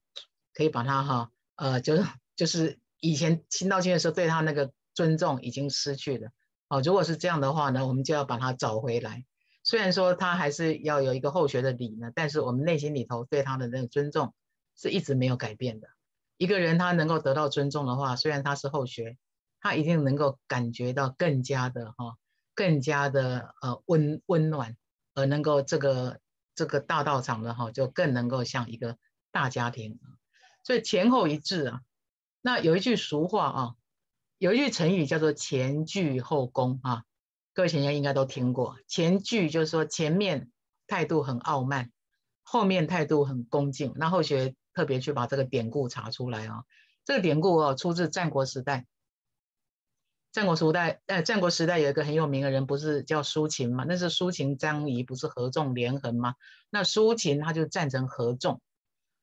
可以把他哈，呃，就是就是以前心道亲的时候对他那个尊重已经失去了。啊，如果是这样的话呢，我们就要把他找回来。虽然说他还是要有一个后学的礼呢，但是我们内心里头对他的那个尊重是一直没有改变的。一个人他能够得到尊重的话，虽然他是后学，他一定能够感觉到更加的哈，更加的呃温温暖，而能够这个这个大道场的哈，就更能够像一个大家庭。所以前后一致啊。那有一句俗话啊，有一句成语叫做前倨后恭啊。各位前辈应该都听过，前倨就是说前面态度很傲慢，后面态度很恭敬。那后学特别去把这个典故查出来啊，这个典故哦出自战国时代。战国时代，呃，战国时代有一个很有名的人，不是叫苏秦吗？那是苏秦、张仪，不是合纵连横吗？那苏秦他就赞成合纵，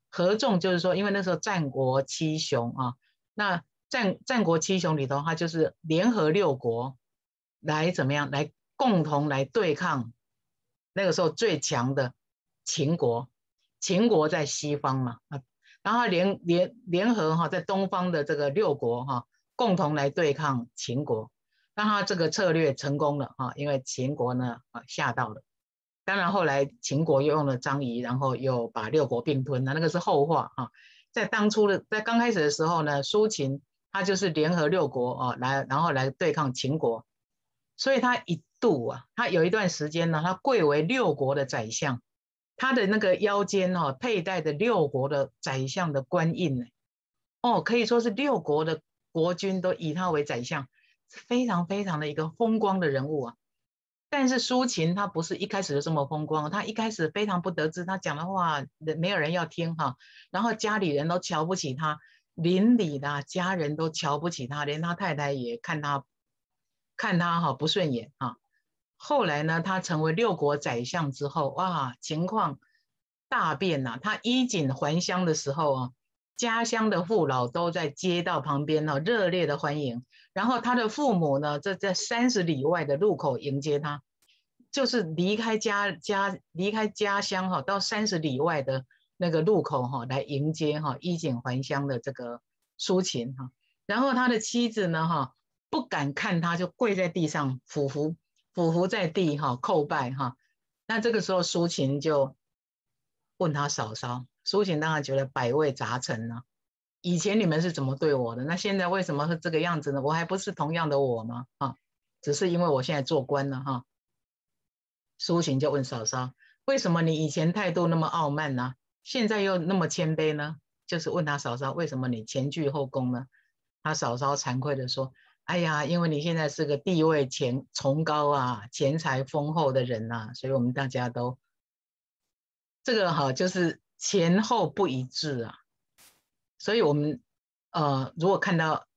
合纵就是说，因为那时候战国七雄啊，那战战国七雄里头，他就是联合六国。来怎么样？来共同来对抗那个时候最强的秦国。秦国在西方嘛，啊，然后联联联合哈，在东方的这个六国哈，共同来对抗秦国。那他这个策略成功了哈，因为秦国呢啊吓到了。当然后来秦国又用了张仪，然后又把六国并吞了，那个是后话啊。在当初的在刚开始的时候呢，苏秦他就是联合六国啊来，然后来对抗秦国。所以他一度啊，他有一段时间呢，他贵为六国的宰相，他的那个腰间哦佩戴的六国的宰相的官印呢，哦可以说是六国的国君都以他为宰相，非常非常的一个风光的人物啊。但是苏秦他不是一开始就这么风光，他一开始非常不得志，他讲的话没有人要听哈，然后家里人都瞧不起他，邻里的家人都瞧不起他，连他太太也看他。看他哈不顺眼啊，后来呢，他成为六国宰相之后，哇，情况大变呐。他衣锦还乡的时候啊，家乡的父老都在街道旁边呢热烈的欢迎。然后他的父母呢，在在三十里外的路口迎接他，就是离开家家离开家乡哈，到三十里外的那个路口哈来迎接哈衣锦还乡的这个苏秦哈。然后他的妻子呢哈。不敢看他，就跪在地上，俯伏俯伏在地，哈，叩拜，哈。那这个时候，苏秦就问他嫂嫂，苏秦当然觉得百味杂陈呢。以前你们是怎么对我的？那现在为什么是这个样子呢？我还不是同样的我吗？啊，只是因为我现在做官了，哈。苏秦就问嫂嫂，为什么你以前态度那么傲慢呢？现在又那么谦卑呢？就是问他嫂嫂，为什么你前倨后恭呢？他嫂嫂惭愧的说。哎呀，因为你现在是个地位前崇高啊、钱财丰厚的人呐，所以我们大家都这个哈，就是前后不一致啊。所以我们呃，如果看到，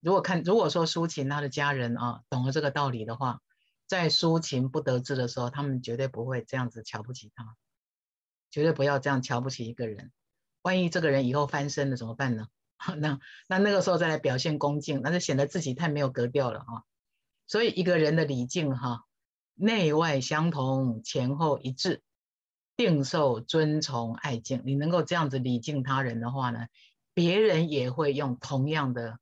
如果看，如果说苏秦他的家人啊懂了这个道理的话，在苏秦不得志的时候，他们绝对不会这样子瞧不起他，绝对不要这样瞧不起一个人。万一这个人以后翻身了怎么办呢？那那那个时候再来表现恭敬，那就显得自己太没有格调了哈。所以一个人的礼敬哈，内外相同，前后一致，定受尊崇爱敬。你能够这样子礼敬他人的话呢，别人也会用同样的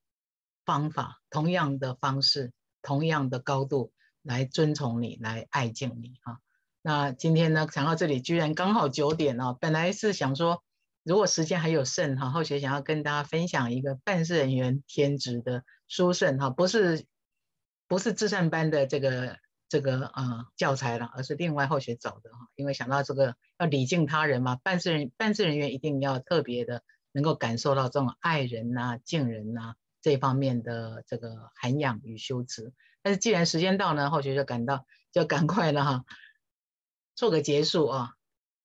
方法、同样的方式、同样的高度来尊崇你、来爱敬你哈。那今天呢，讲到这里，居然刚好九点啊，本来是想说。如果时间还有剩哈，后学想要跟大家分享一个办事人员天职的书圣哈，不是不是自善班的这个这个呃教材了，而是另外后学找的哈。因为想到这个要礼敬他人嘛，办事人办事人员一定要特别的能够感受到这种爱人呐、敬人呐这方面的这个涵养与修持。但是既然时间到呢，后学就感到就赶快了哈，做个结束啊。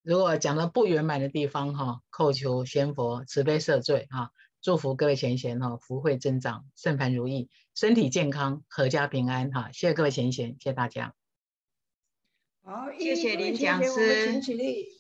如果讲的不圆满的地方哈，叩求仙佛慈悲赦罪哈，祝福各位贤贤哈，福慧增长，圣凡如意，身体健康，阖家平安哈，谢谢各位贤贤，谢谢大家。好，谢谢林讲师。